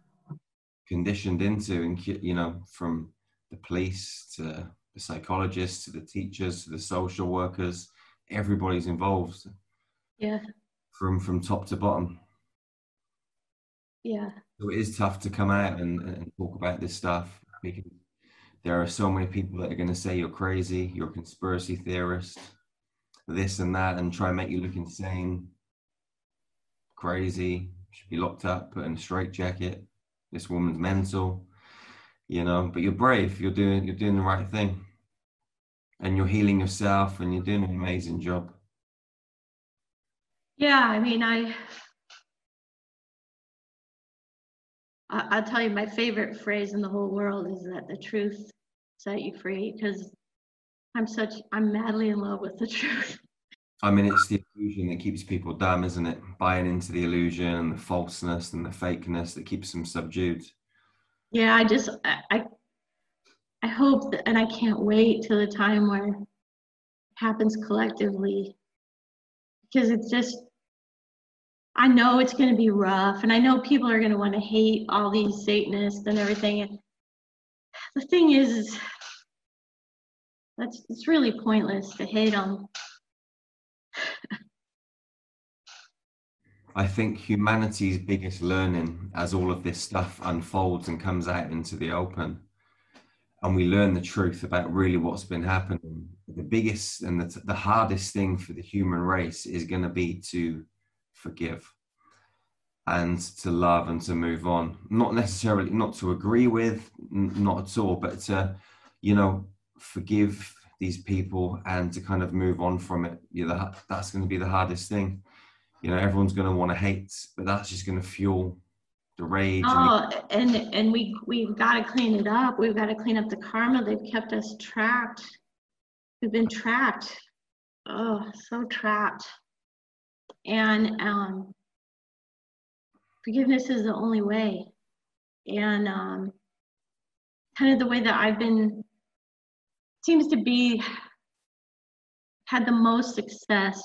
conditioned into and you know from the police to the psychologists to the teachers to the social workers everybody's involved yeah from from top to bottom yeah so it is tough to come out and, and talk about this stuff because there are so many people that are going to say you're crazy you're a conspiracy theorist this and that and try and make you look insane crazy should be locked up put in a straitjacket this woman's mental, you know, but you're brave, you're doing you're doing the right thing. And you're healing yourself and you're doing an amazing job. Yeah, I mean I I'll tell you my favorite phrase in the whole world is that the truth set you free because I'm such I'm madly in love with the truth. I mean, it's the illusion that keeps people dumb, isn't it? Buying into the illusion and the falseness and the fakeness that keeps them subdued. Yeah, I just, I, I hope that, and I can't wait till the time where it happens collectively, because it's just, I know it's going to be rough, and I know people are going to want to hate all these Satanists and everything. And the thing is, is that's it's really pointless to hate them I think humanity's biggest learning as all of this stuff unfolds and comes out into the open, and we learn the truth about really what's been happening. The biggest and the, the hardest thing for the human race is going to be to forgive and to love and to move on. Not necessarily, not to agree with, not at all, but to, you know, forgive these people and to kind of move on from it. You know, that's going to be the hardest thing. You know everyone's going to want to hate but that's just going to fuel the rage oh and and, and we we've got to clean it up. We've got to clean up the karma. They've kept us trapped. We've been trapped. Oh so trapped and um forgiveness is the only way and um kind of the way that i've been seems to be had the most success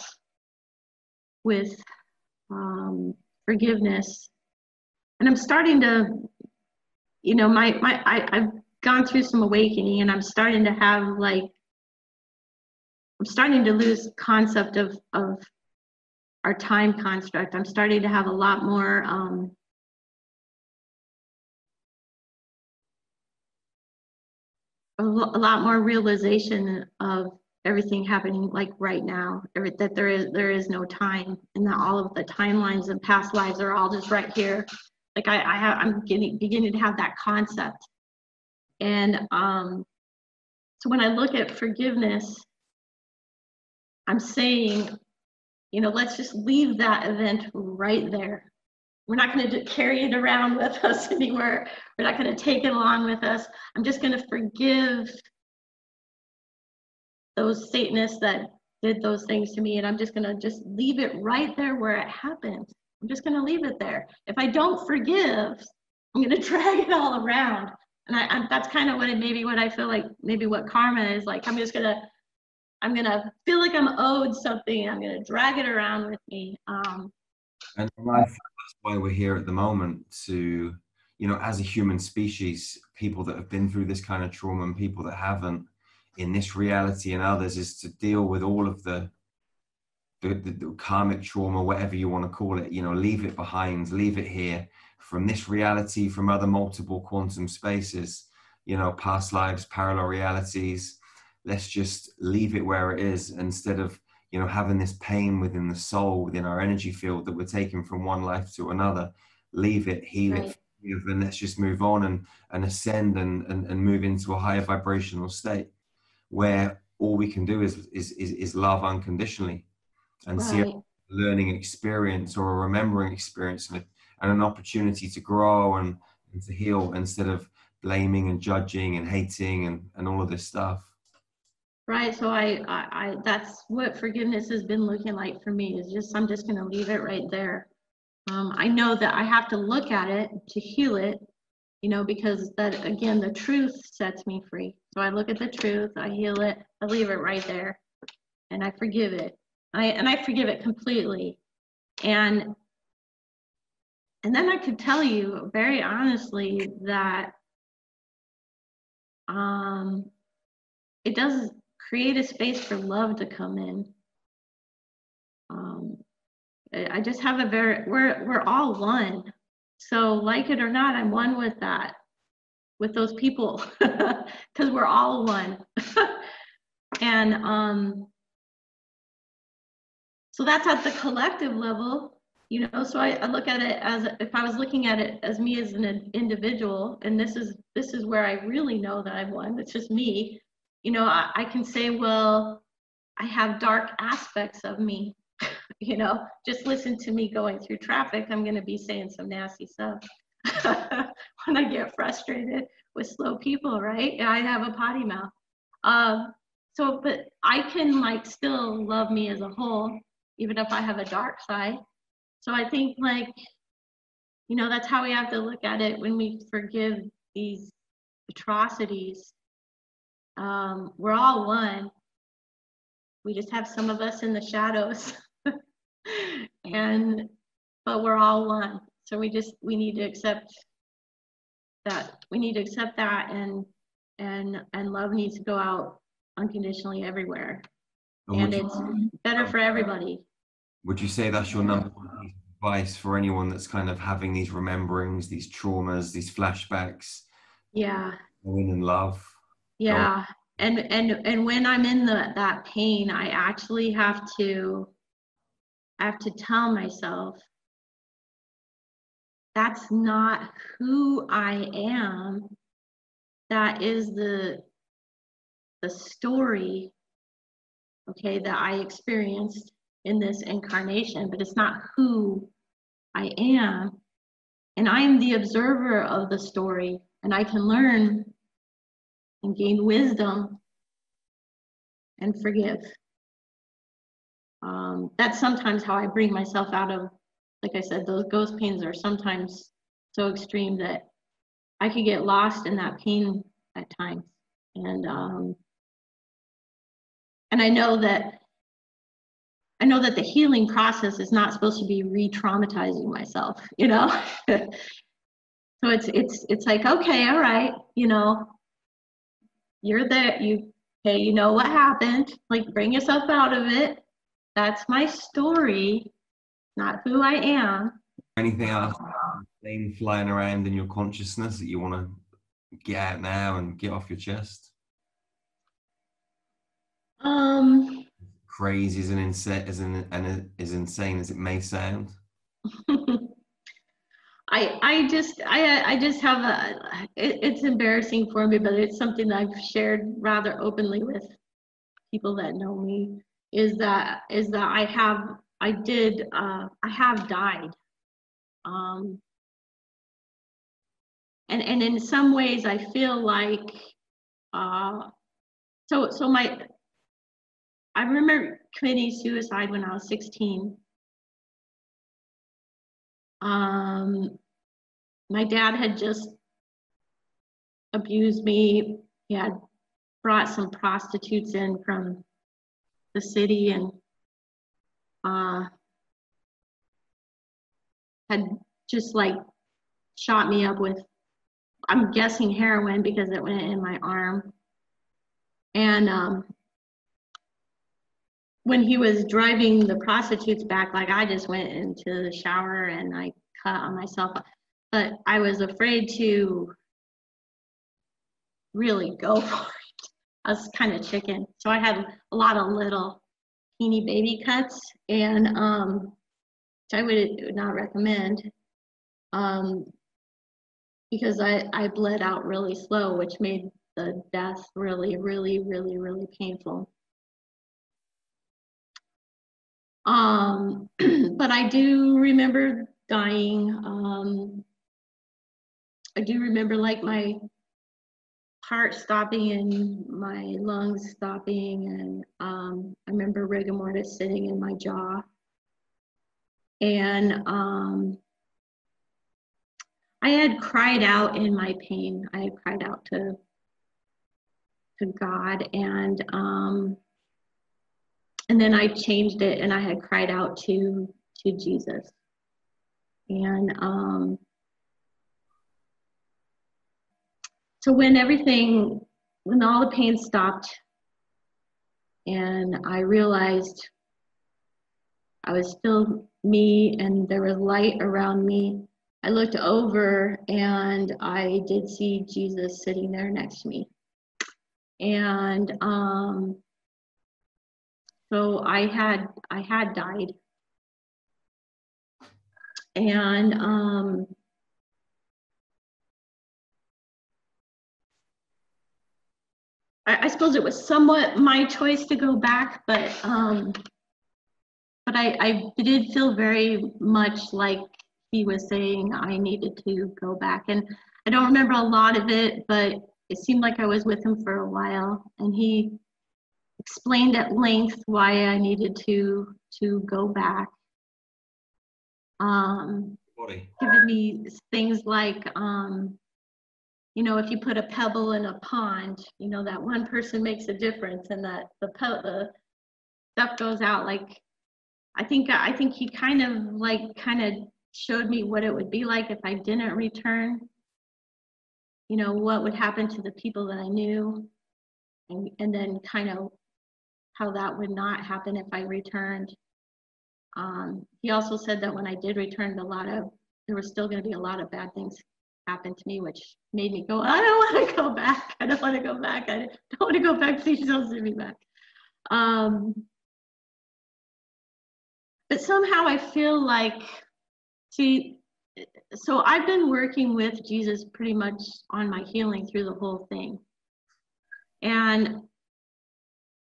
with um, forgiveness. And I'm starting to, you know, my, my, I, I've gone through some awakening and I'm starting to have like, I'm starting to lose concept of, of our time construct. I'm starting to have a lot more, um, a lot more realization of everything happening like right now, that there is there is no time, and that all of the timelines and past lives are all just right here. Like I, I have, I'm getting beginning to have that concept, and um, so when I look at forgiveness, I'm saying, you know, let's just leave that event right there. We're not going to carry it around with us anywhere. We're not going to take it along with us. I'm just going to forgive those Satanists that did those things to me, and I'm just going to just leave it right there where it happened. I'm just going to leave it there. If I don't forgive, I'm going to drag it all around. And I, I that's kind of what it maybe what I feel like maybe what karma is like. I'm just gonna I'm gonna feel like I'm owed something. I'm gonna drag it around with me. Um, and that's why we're here at the moment to, you know, as a human species, people that have been through this kind of trauma and people that haven't, in this reality and others, is to deal with all of the the, the, the, karmic trauma, whatever you want to call it, you know, leave it behind, leave it here from this reality, from other multiple quantum spaces, you know, past lives, parallel realities. Let's just leave it where it is instead of you know having this pain within the soul within our energy field that we're taking from one life to another leave it heal right. it and let's just move on and and ascend and, and and move into a higher vibrational state where all we can do is is is, is love unconditionally and right. see a learning experience or a remembering experience and, a, and an opportunity to grow and, and to heal instead of blaming and judging and hating and, and all of this stuff Right. So I, I, I, that's what forgiveness has been looking like for me is just, I'm just going to leave it right there. Um, I know that I have to look at it to heal it, you know, because that, again, the truth sets me free. So I look at the truth, I heal it, I leave it right there and I forgive it. I, and I forgive it completely. And, and then I could tell you very honestly that, um, it does create a space for love to come in. Um, I just have a very we're we're all one. So like it or not, I'm one with that, with those people, because we're all one. and um, so that's at the collective level, you know. So I, I look at it as if I was looking at it as me as an individual, and this is this is where I really know that I'm one. It's just me you know, I, I can say, well, I have dark aspects of me. you know, just listen to me going through traffic. I'm going to be saying some nasty stuff when I get frustrated with slow people, right? I have a potty mouth. Um, so, but I can like still love me as a whole, even if I have a dark side. So I think like, you know, that's how we have to look at it when we forgive these atrocities um, we're all one. We just have some of us in the shadows. and but we're all one. So we just we need to accept that. We need to accept that and and and love needs to go out unconditionally everywhere. And, and it's you, better for everybody. Would you say that's your number one advice for anyone that's kind of having these rememberings, these traumas, these flashbacks? Yeah. Going in love yeah and and and when i'm in the that pain i actually have to i have to tell myself that's not who i am. That is the the story okay that i experienced in this incarnation but it's not who i am. And i am the observer of the story and i can learn and gain wisdom and forgive. Um, that's sometimes how I bring myself out of, like I said, those ghost pains are sometimes so extreme that I could get lost in that pain at times. And um, and I know that I know that the healing process is not supposed to be re-traumatizing myself, you know. so it's it's it's like okay, all right, you know, you're there you hey you know what happened. Like bring yourself out of it. That's my story. Not who i am. Anything else flying around in your consciousness that you want to get out now and get off your chest? Um, crazy as an insane as an and as insane as it may sound? I I just I I just have a it, it's embarrassing for me, but it's something I've shared rather openly with people that know me. Is that is that I have I did uh, I have died. Um, and and in some ways I feel like uh, so so my I remember committing suicide when I was 16 um, my dad had just abused me. He had brought some prostitutes in from the city and uh, had just like shot me up with, I'm guessing heroin because it went in my arm. And um, when he was driving the prostitutes back, like I just went into the shower and I cut on myself. But I was afraid to really go for it. I was kind of chicken. So I had a lot of little teeny baby cuts and um, which I would not recommend um, because I, I bled out really slow, which made the death really, really, really, really painful. Um, but I do remember dying. Um, I do remember like my heart stopping and my lungs stopping, and um, I remember rigor mortis sitting in my jaw. And um, I had cried out in my pain. I had cried out to to God, and um, and then I changed it and I had cried out to to Jesus. And um, so when everything, when all the pain stopped, and I realized I was still me and there was light around me, I looked over and I did see Jesus sitting there next to me. And um, so I had I had died. And um, I, suppose it was somewhat my choice to go back, but um, but I, I did feel very much like he was saying I needed to go back. And I don't remember a lot of it, but it seemed like I was with him for a while. And he explained at length why I needed to to go back. Um, giving me things like, um, you know, if you put a pebble in a pond, you know that one person makes a difference, and that the the stuff goes out. Like, I think I think he kind of like kind of showed me what it would be like if I didn't return. You know, what would happen to the people that I knew, and and then kind of how that would not happen if I returned. Um, he also said that when I did return, a lot of there was still going to be a lot of bad things happen to me, which made me go, I don't want to go back. I don't want to go back. I don't want to go back. Please don't send me back. Um, but somehow I feel like, see, so I've been working with Jesus pretty much on my healing through the whole thing. And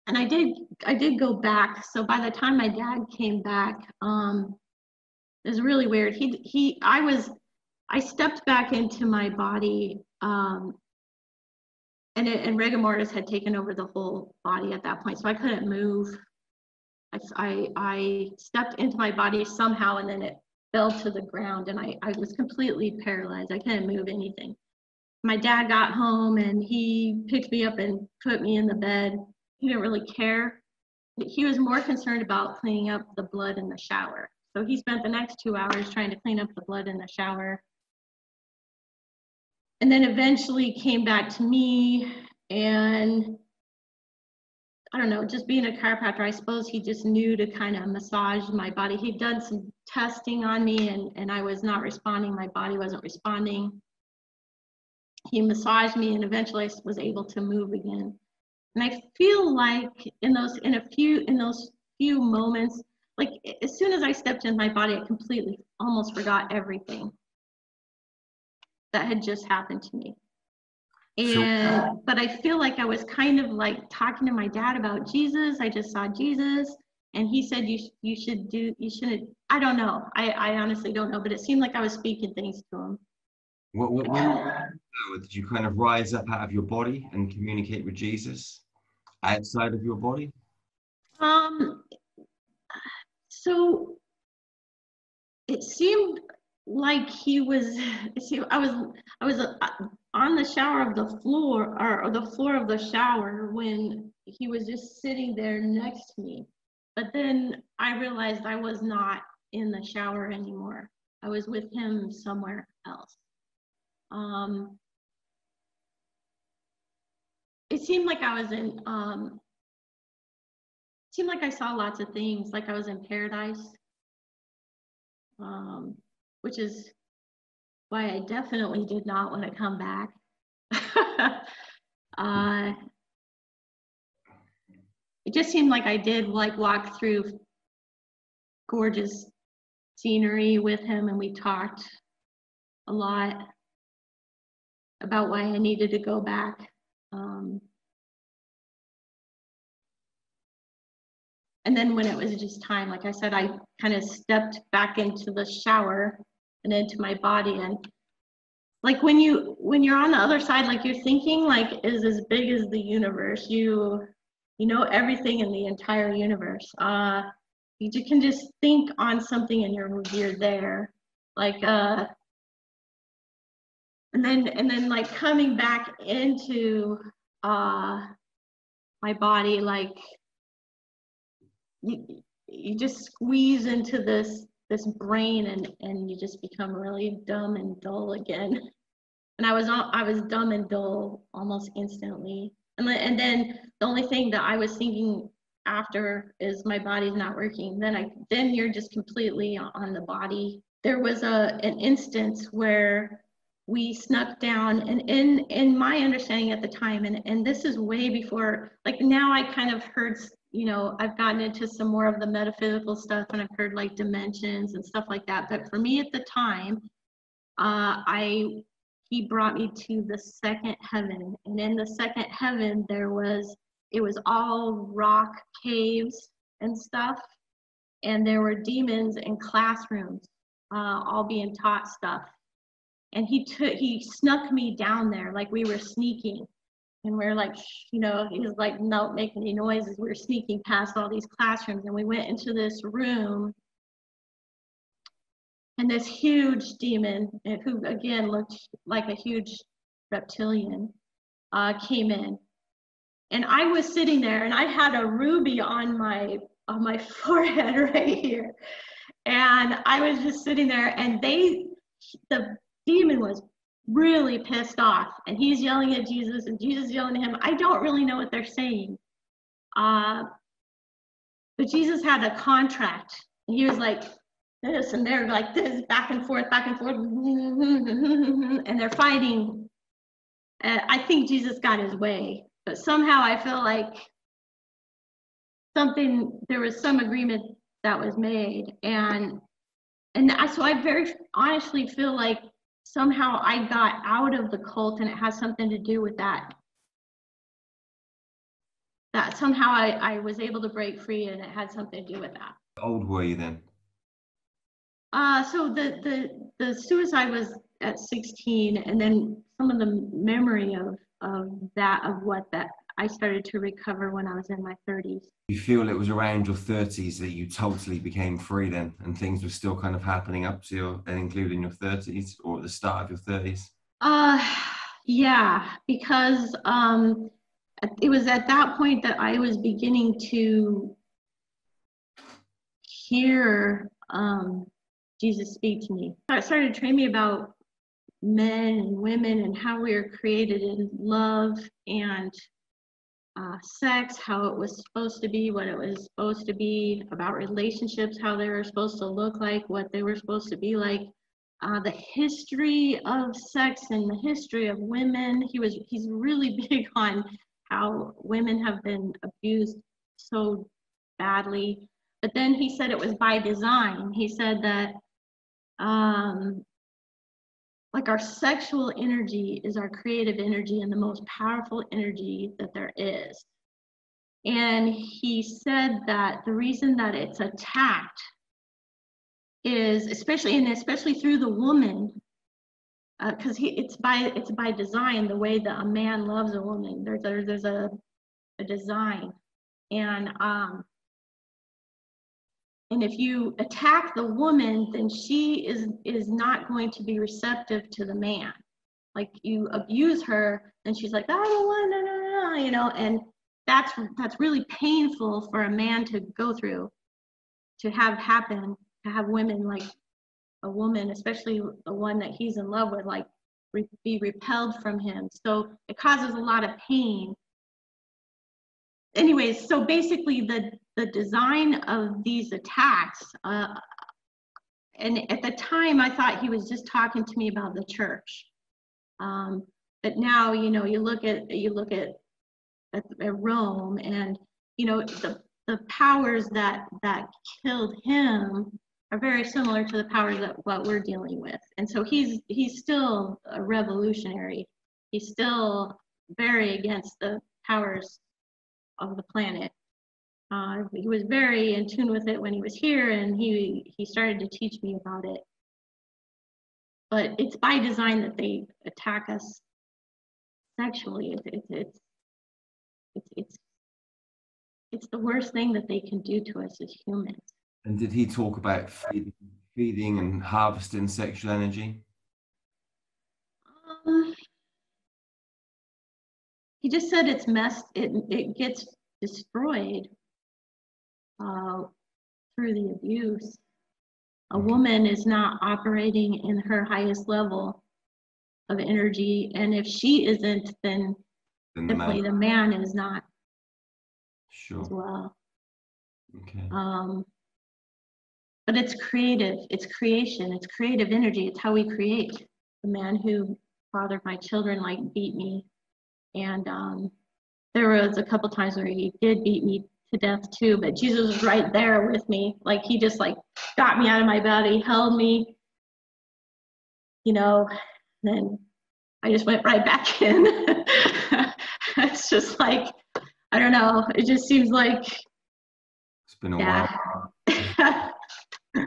and I did I did go back. So by the time my dad came back, um, it was really weird. He he I was I stepped back into my body, um, and it, and rigor mortis had taken over the whole body at that point, so I couldn't move. I, I I stepped into my body somehow, and then it fell to the ground, and I I was completely paralyzed. I couldn't move anything. My dad got home and he picked me up and put me in the bed he didn't really care. He was more concerned about cleaning up the blood in the shower. So he spent the next two hours trying to clean up the blood in the shower. And then eventually came back to me and I don't know, just being a chiropractor, I suppose he just knew to kind of massage my body. He'd done some testing on me and, and I was not responding. My body wasn't responding. He massaged me and eventually I was able to move again. And I feel like in those in a few in those few moments, like as soon as I stepped in my body, I completely almost forgot everything that had just happened to me. And but I feel like I was kind of like talking to my dad about Jesus. I just saw Jesus and he said you you should do you shouldn't I don't know. I, I honestly don't know, but it seemed like I was speaking things to him. What, what when did you kind of rise up out of your body and communicate with Jesus outside of your body? Um so it seemed like he was see i was i was uh, on the shower of the floor or, or the floor of the shower when he was just sitting there next to me. But then i realized i was not in the shower anymore. I was with him somewhere else. Um it seemed like i was in um seemed like i saw lots of things like i was in paradise um which is why I definitely did not want to come back. uh, it just seemed like I did like walk through gorgeous scenery with him and we talked a lot about why I needed to go back. Um, and then when it was just time, like I said, I kind of stepped back into the shower and into my body and like when you when you're on the other side like you're thinking like is as big as the universe. You you know everything in the entire universe. Uh you can just think on something and you're you're there. Like uh and then and then like coming back into uh my body like you you just squeeze into this this brain and and you just become really dumb and dull again. And i was i was dumb and dull almost instantly. And, and then the only thing that i was thinking after is my body's not working. Then i then you're just completely on the body. There was a an instance where we snuck down and in in my understanding at the time and and this is way before like now i kind of heard you know, I've gotten into some more of the metaphysical stuff and I've heard like dimensions and stuff like that. But for me at the time, uh, I he brought me to the second heaven, and in the second heaven there was it was all rock caves and stuff, and there were demons in classrooms, uh, all being taught stuff. And he took he snuck me down there like we were sneaking and we are like, you know, he was like, not making any noises. We were sneaking past all these classrooms and we went into this room. And this huge demon, who again looked like a huge reptilian, uh, came in. And I was sitting there and I had a ruby on my on my forehead right here. And I was just sitting there and they the demon was really pissed off and he's yelling at Jesus and Jesus yelling at him. I don't really know what they're saying. Uh, but Jesus had a contract. He was like this and they're like this back and forth, back and forth, and they're fighting. And I think Jesus got his way, but somehow I feel like something there was some agreement that was made and and so I very honestly feel like somehow I got out of the cult and it has something to do with that. That somehow I, I was able to break free and it had something to do with that. How old were you then? Uh, so the, the, the suicide was at 16 and then some of the memory of, of that, of what that I started to recover when I was in my 30s. You feel it was around your 30s that you totally became free then, and things were still kind of happening up to your, and including your 30s or at the start of your 30s? Uh, yeah, because um, it was at that point that I was beginning to hear um, Jesus speak to me. It started to train me about men and women and how we are created in love and uh, sex, how it was supposed to be, what it was supposed to be, about relationships, how they were supposed to look like, what they were supposed to be like, uh, the history of sex and the history of women. He was he's really big on how women have been abused so badly. But then he said it was by design. He said that um, like our sexual energy is our creative energy and the most powerful energy that there is. And he said that the reason that it's attacked is especially and especially through the woman because uh, it's by it's by design the way that a man loves a woman there's a, there's a, a design and um and if you attack the woman then she is is not going to be receptive to the man. Like you abuse her and she's like i don't want no no no you know and that's that's really painful for a man to go through to have happen to have women like a woman especially the one that he's in love with like re- be repelled from him. So it causes a lot of pain. Anyways so basically the the design of these attacks uh, and at the time i thought he was just talking to me about the church um, but now you know you look at you look at at, at Rome, and you know the the powers that that killed him are very similar to the powers that what we're dealing with. And so he's he's still a revolutionary. He's still very against the powers of the planet. Uh, he was very in tune with it when he was here, and he he started to teach me about it. But it's by design that they attack us sexually. It's it's, it's it's it's the worst thing that they can do to us as humans. And did he talk about feeding, feeding and harvesting sexual energy? Um, he just said it's messed. It it gets destroyed uh, through the abuse. A woman is not operating in her highest level of energy, and if she isn't, then Then the definitely man. the man is not Sure. as well. Okay. Um, but it's creative, it's creation, it's creative energy, it's how we create. The man who fathered my children like beat me. And um, there was a couple times where he did beat me to death too, but Jesus was right there with me. Like he just like got me out of my body, held me, you know, then I just went right back in. it's just like, I don't know, it just seems like It's been a yeah. while.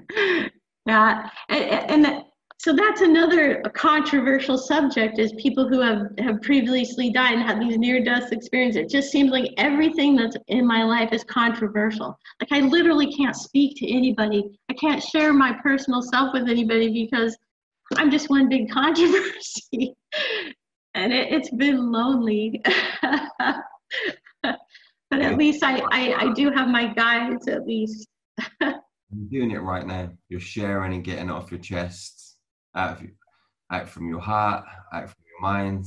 yeah, and, and so that's another controversial subject is people who have, have previously died and had these near-death experiences. It just seems like everything that's in my life is controversial. Like I literally can't speak to anybody. I can't share my personal self with anybody because I'm just one big controversy. and it, it's been lonely. but at least I, I, I do have my guides at least. You're doing it right now. You're sharing and getting it off your chest, out, of, out from your heart, out from your mind,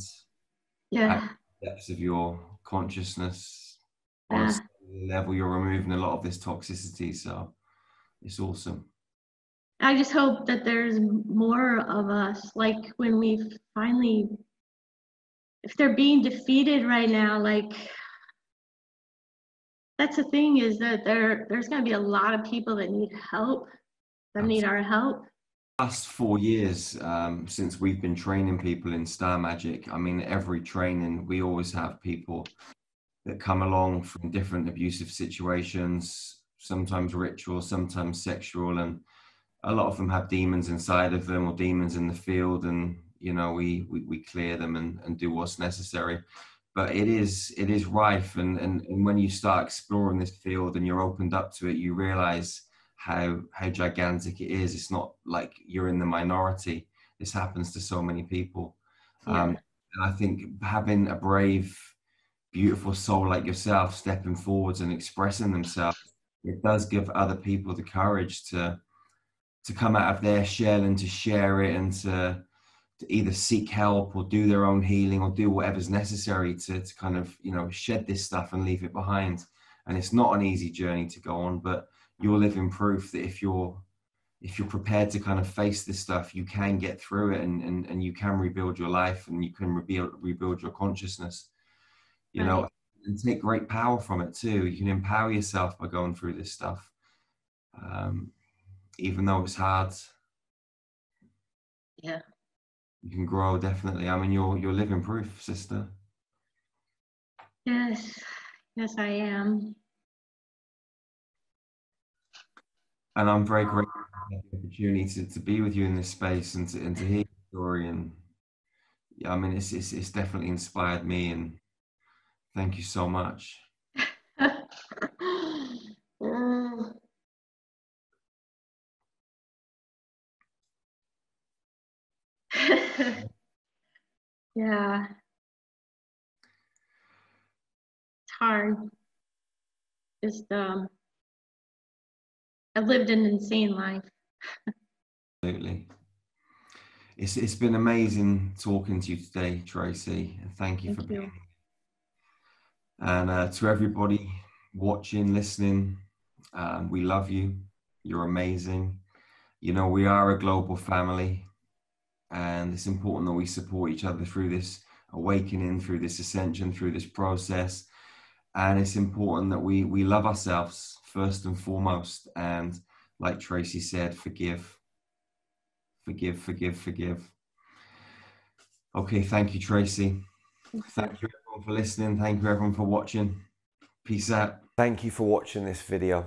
Yeah. depths of your consciousness. On a Yeah. level, you're removing a lot of this toxicity. So it's awesome. I just hope that there's more of us, like when we finally, if they're being defeated right now, like that's the thing is that there there's going to be a lot of people that need help, that need our help. Last four years um, since we've been training people in Star Magic, I mean, every training we always have people that come along from different abusive situations, sometimes ritual, sometimes sexual, and a lot of them have demons inside of them or demons in the field, and you know we we, we clear them and, and do what's necessary. But it is it is rife, and, and and when you start exploring this field and you're opened up to it, you realize how how gigantic it is. It's not like you're in the minority. This happens to so many people. Um, and I think having a brave, beautiful soul like yourself stepping forwards and expressing themselves, it does give other people the courage to to come out of their shell and to share it and to to either seek help or do their own healing or do whatever's necessary to, to kind of you know shed this stuff and leave it behind and it's not an easy journey to go on but you're living proof that if you're if you're prepared to kind of face this stuff you can get through it and and, and you can rebuild your life and you can rebuild rebuild your consciousness you know and take great power from it too. You can empower yourself by going through this stuff, um, even though it's hard. Yeah. You can grow definitely. I mean, you're you're living proof, sister. Yes. Yes, I am. And I'm very grateful for the opportunity to, to be with you in this space and to and to hear your story. And yeah, I mean, it's it's, it's definitely inspired me. And thank you so much. Mm. yeah. It's hard. Just um I've lived an insane life. Absolutely. It's it's been amazing talking to you today, Tracy. And thank you Thank for you. being. And uh, to everybody watching, listening, um, we love you. You're amazing. You know we are a global family, and it's important that we support each other through this awakening, through this ascension, through this process. And it's important that we we love ourselves first and foremost. And like Tracy said, forgive forgive, forgive, forgive. Okay, thank you, Tracy. Thank you everyone for listening. Thank you everyone for watching. Peace out. Thank you for watching this video.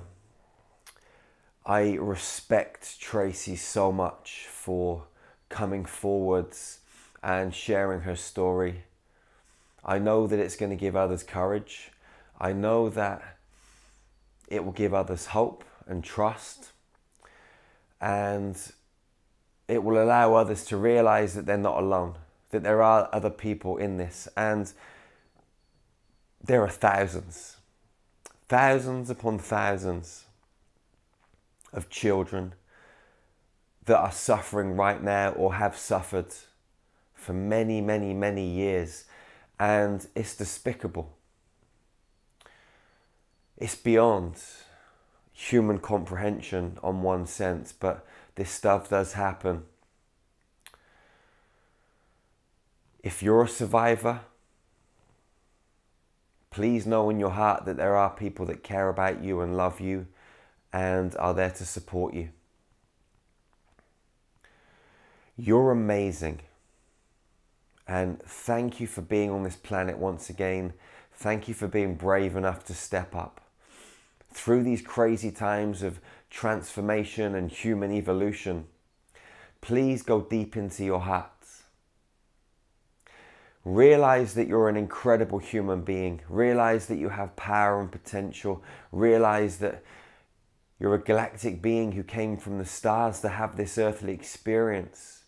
I respect Tracy so much for coming forwards and sharing her story. I know that it's going to give others courage. I know that it will give others hope and trust. And it will allow others to realize that they're not alone, that there are other people in this. And there are thousands, thousands upon thousands of children that are suffering right now or have suffered for many, many, many years. And it's despicable. It's beyond human comprehension on one sense, but this stuff does happen. If you're a survivor, please know in your heart that there are people that care about you and love you and are there to support you. You're amazing. And thank you for being on this planet once again. Thank you for being brave enough to step up. Through these crazy times of transformation and human evolution, please go deep into your hearts. Realize that you're an incredible human being. Realize that you have power and potential. Realize that you're a galactic being who came from the stars to have this earthly experience.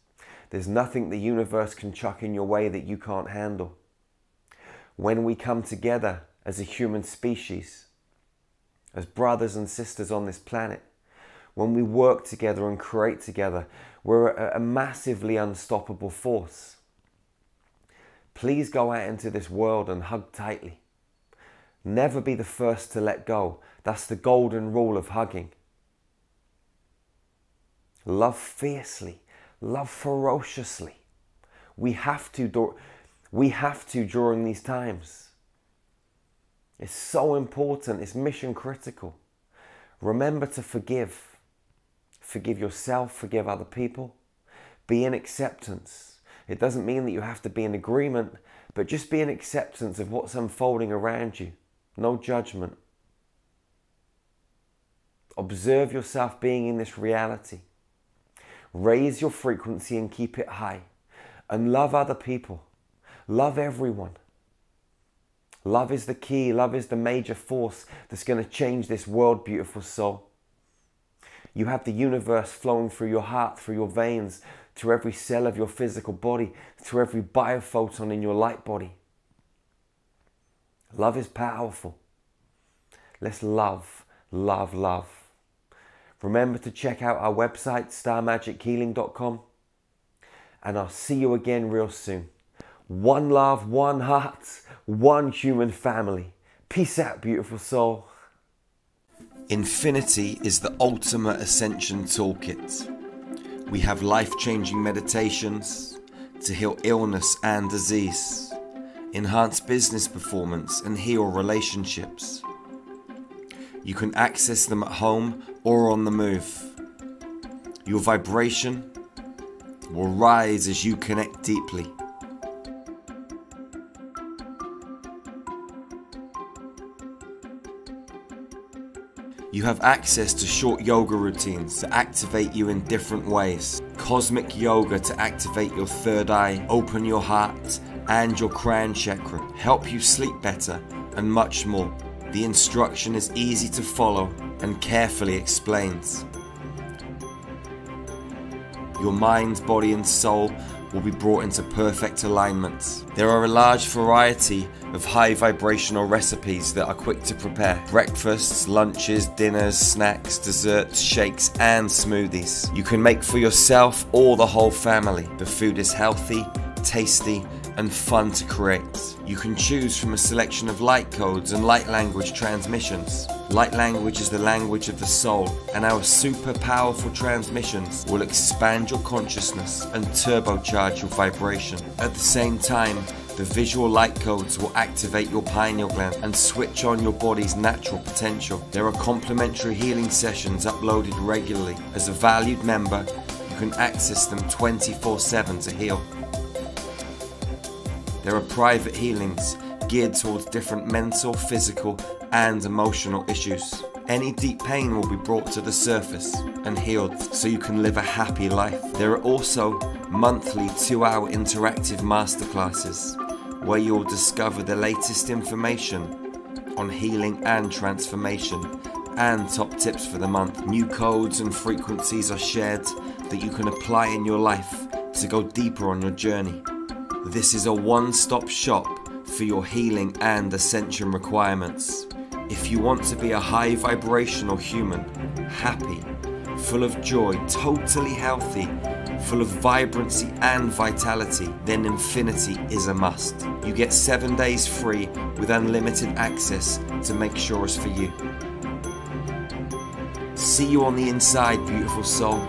There's nothing the universe can chuck in your way that you can't handle. When we come together as a human species, as brothers and sisters on this planet, when we work together and create together, we're a, massively unstoppable force. Please go out into this world and hug tightly. Never be the first to let go. That's the golden rule of hugging. Love fiercely, love ferociously. We have to, we have to during these times. It's so important, it's mission critical. Remember to forgive. Forgive yourself, forgive other people. Be in acceptance. It doesn't mean that you have to be in agreement, but just be in acceptance of what's unfolding around you. No judgment. Observe yourself being in this reality. Raise your frequency and keep it high. And love other people. Love everyone. Love is the key. Love is the major force that's going to change this world, beautiful soul. You have the universe flowing through your heart, through your veins, through every cell of your physical body, through every biophoton in your light body. Love is powerful. Let's love, love, love. Remember to check out our website, starmagichealing.com. And I'll see you again real soon. One love, one heart, one human family. Peace out, beautiful soul. Infinity is the ultimate ascension toolkit. We have life changing meditations to heal illness and disease. enhance business performance, and heal relationships. You can access them at home or on the move. Your vibration will rise as you connect deeply. You have access to short yoga routines to activate you in different ways. Cosmic yoga to activate your third eye, open your heart and your crown chakra, help you sleep better, and much more. The instruction is easy to follow and carefully explains. Your mind, body, and soul will be brought into perfect alignment. There are a large variety of high vibrational recipes that are quick to prepare breakfasts, lunches, dinners, snacks, desserts, shakes, and smoothies. You can make for yourself or the whole family. The food is healthy, tasty, and fun to create. You can choose from a selection of light codes and light language transmissions. Light language is the language of the soul, and our super powerful transmissions will expand your consciousness and turbocharge your vibration. At the same time, the visual light codes will activate your pineal gland and switch on your body's natural potential. There are complimentary healing sessions uploaded regularly. As a valued member, you can access them 24 7 to heal. There are private healings geared towards different mental, physical, and emotional issues. Any deep pain will be brought to the surface and healed so you can live a happy life. There are also monthly two hour interactive masterclasses where you will discover the latest information on healing and transformation and top tips for the month. New codes and frequencies are shared that you can apply in your life to go deeper on your journey. This is a one stop shop for your healing and ascension requirements. If you want to be a high vibrational human, happy, full of joy, totally healthy, full of vibrancy and vitality, then Infinity is a must. You get seven days free with unlimited access to make sure it's for you. See you on the inside, beautiful soul.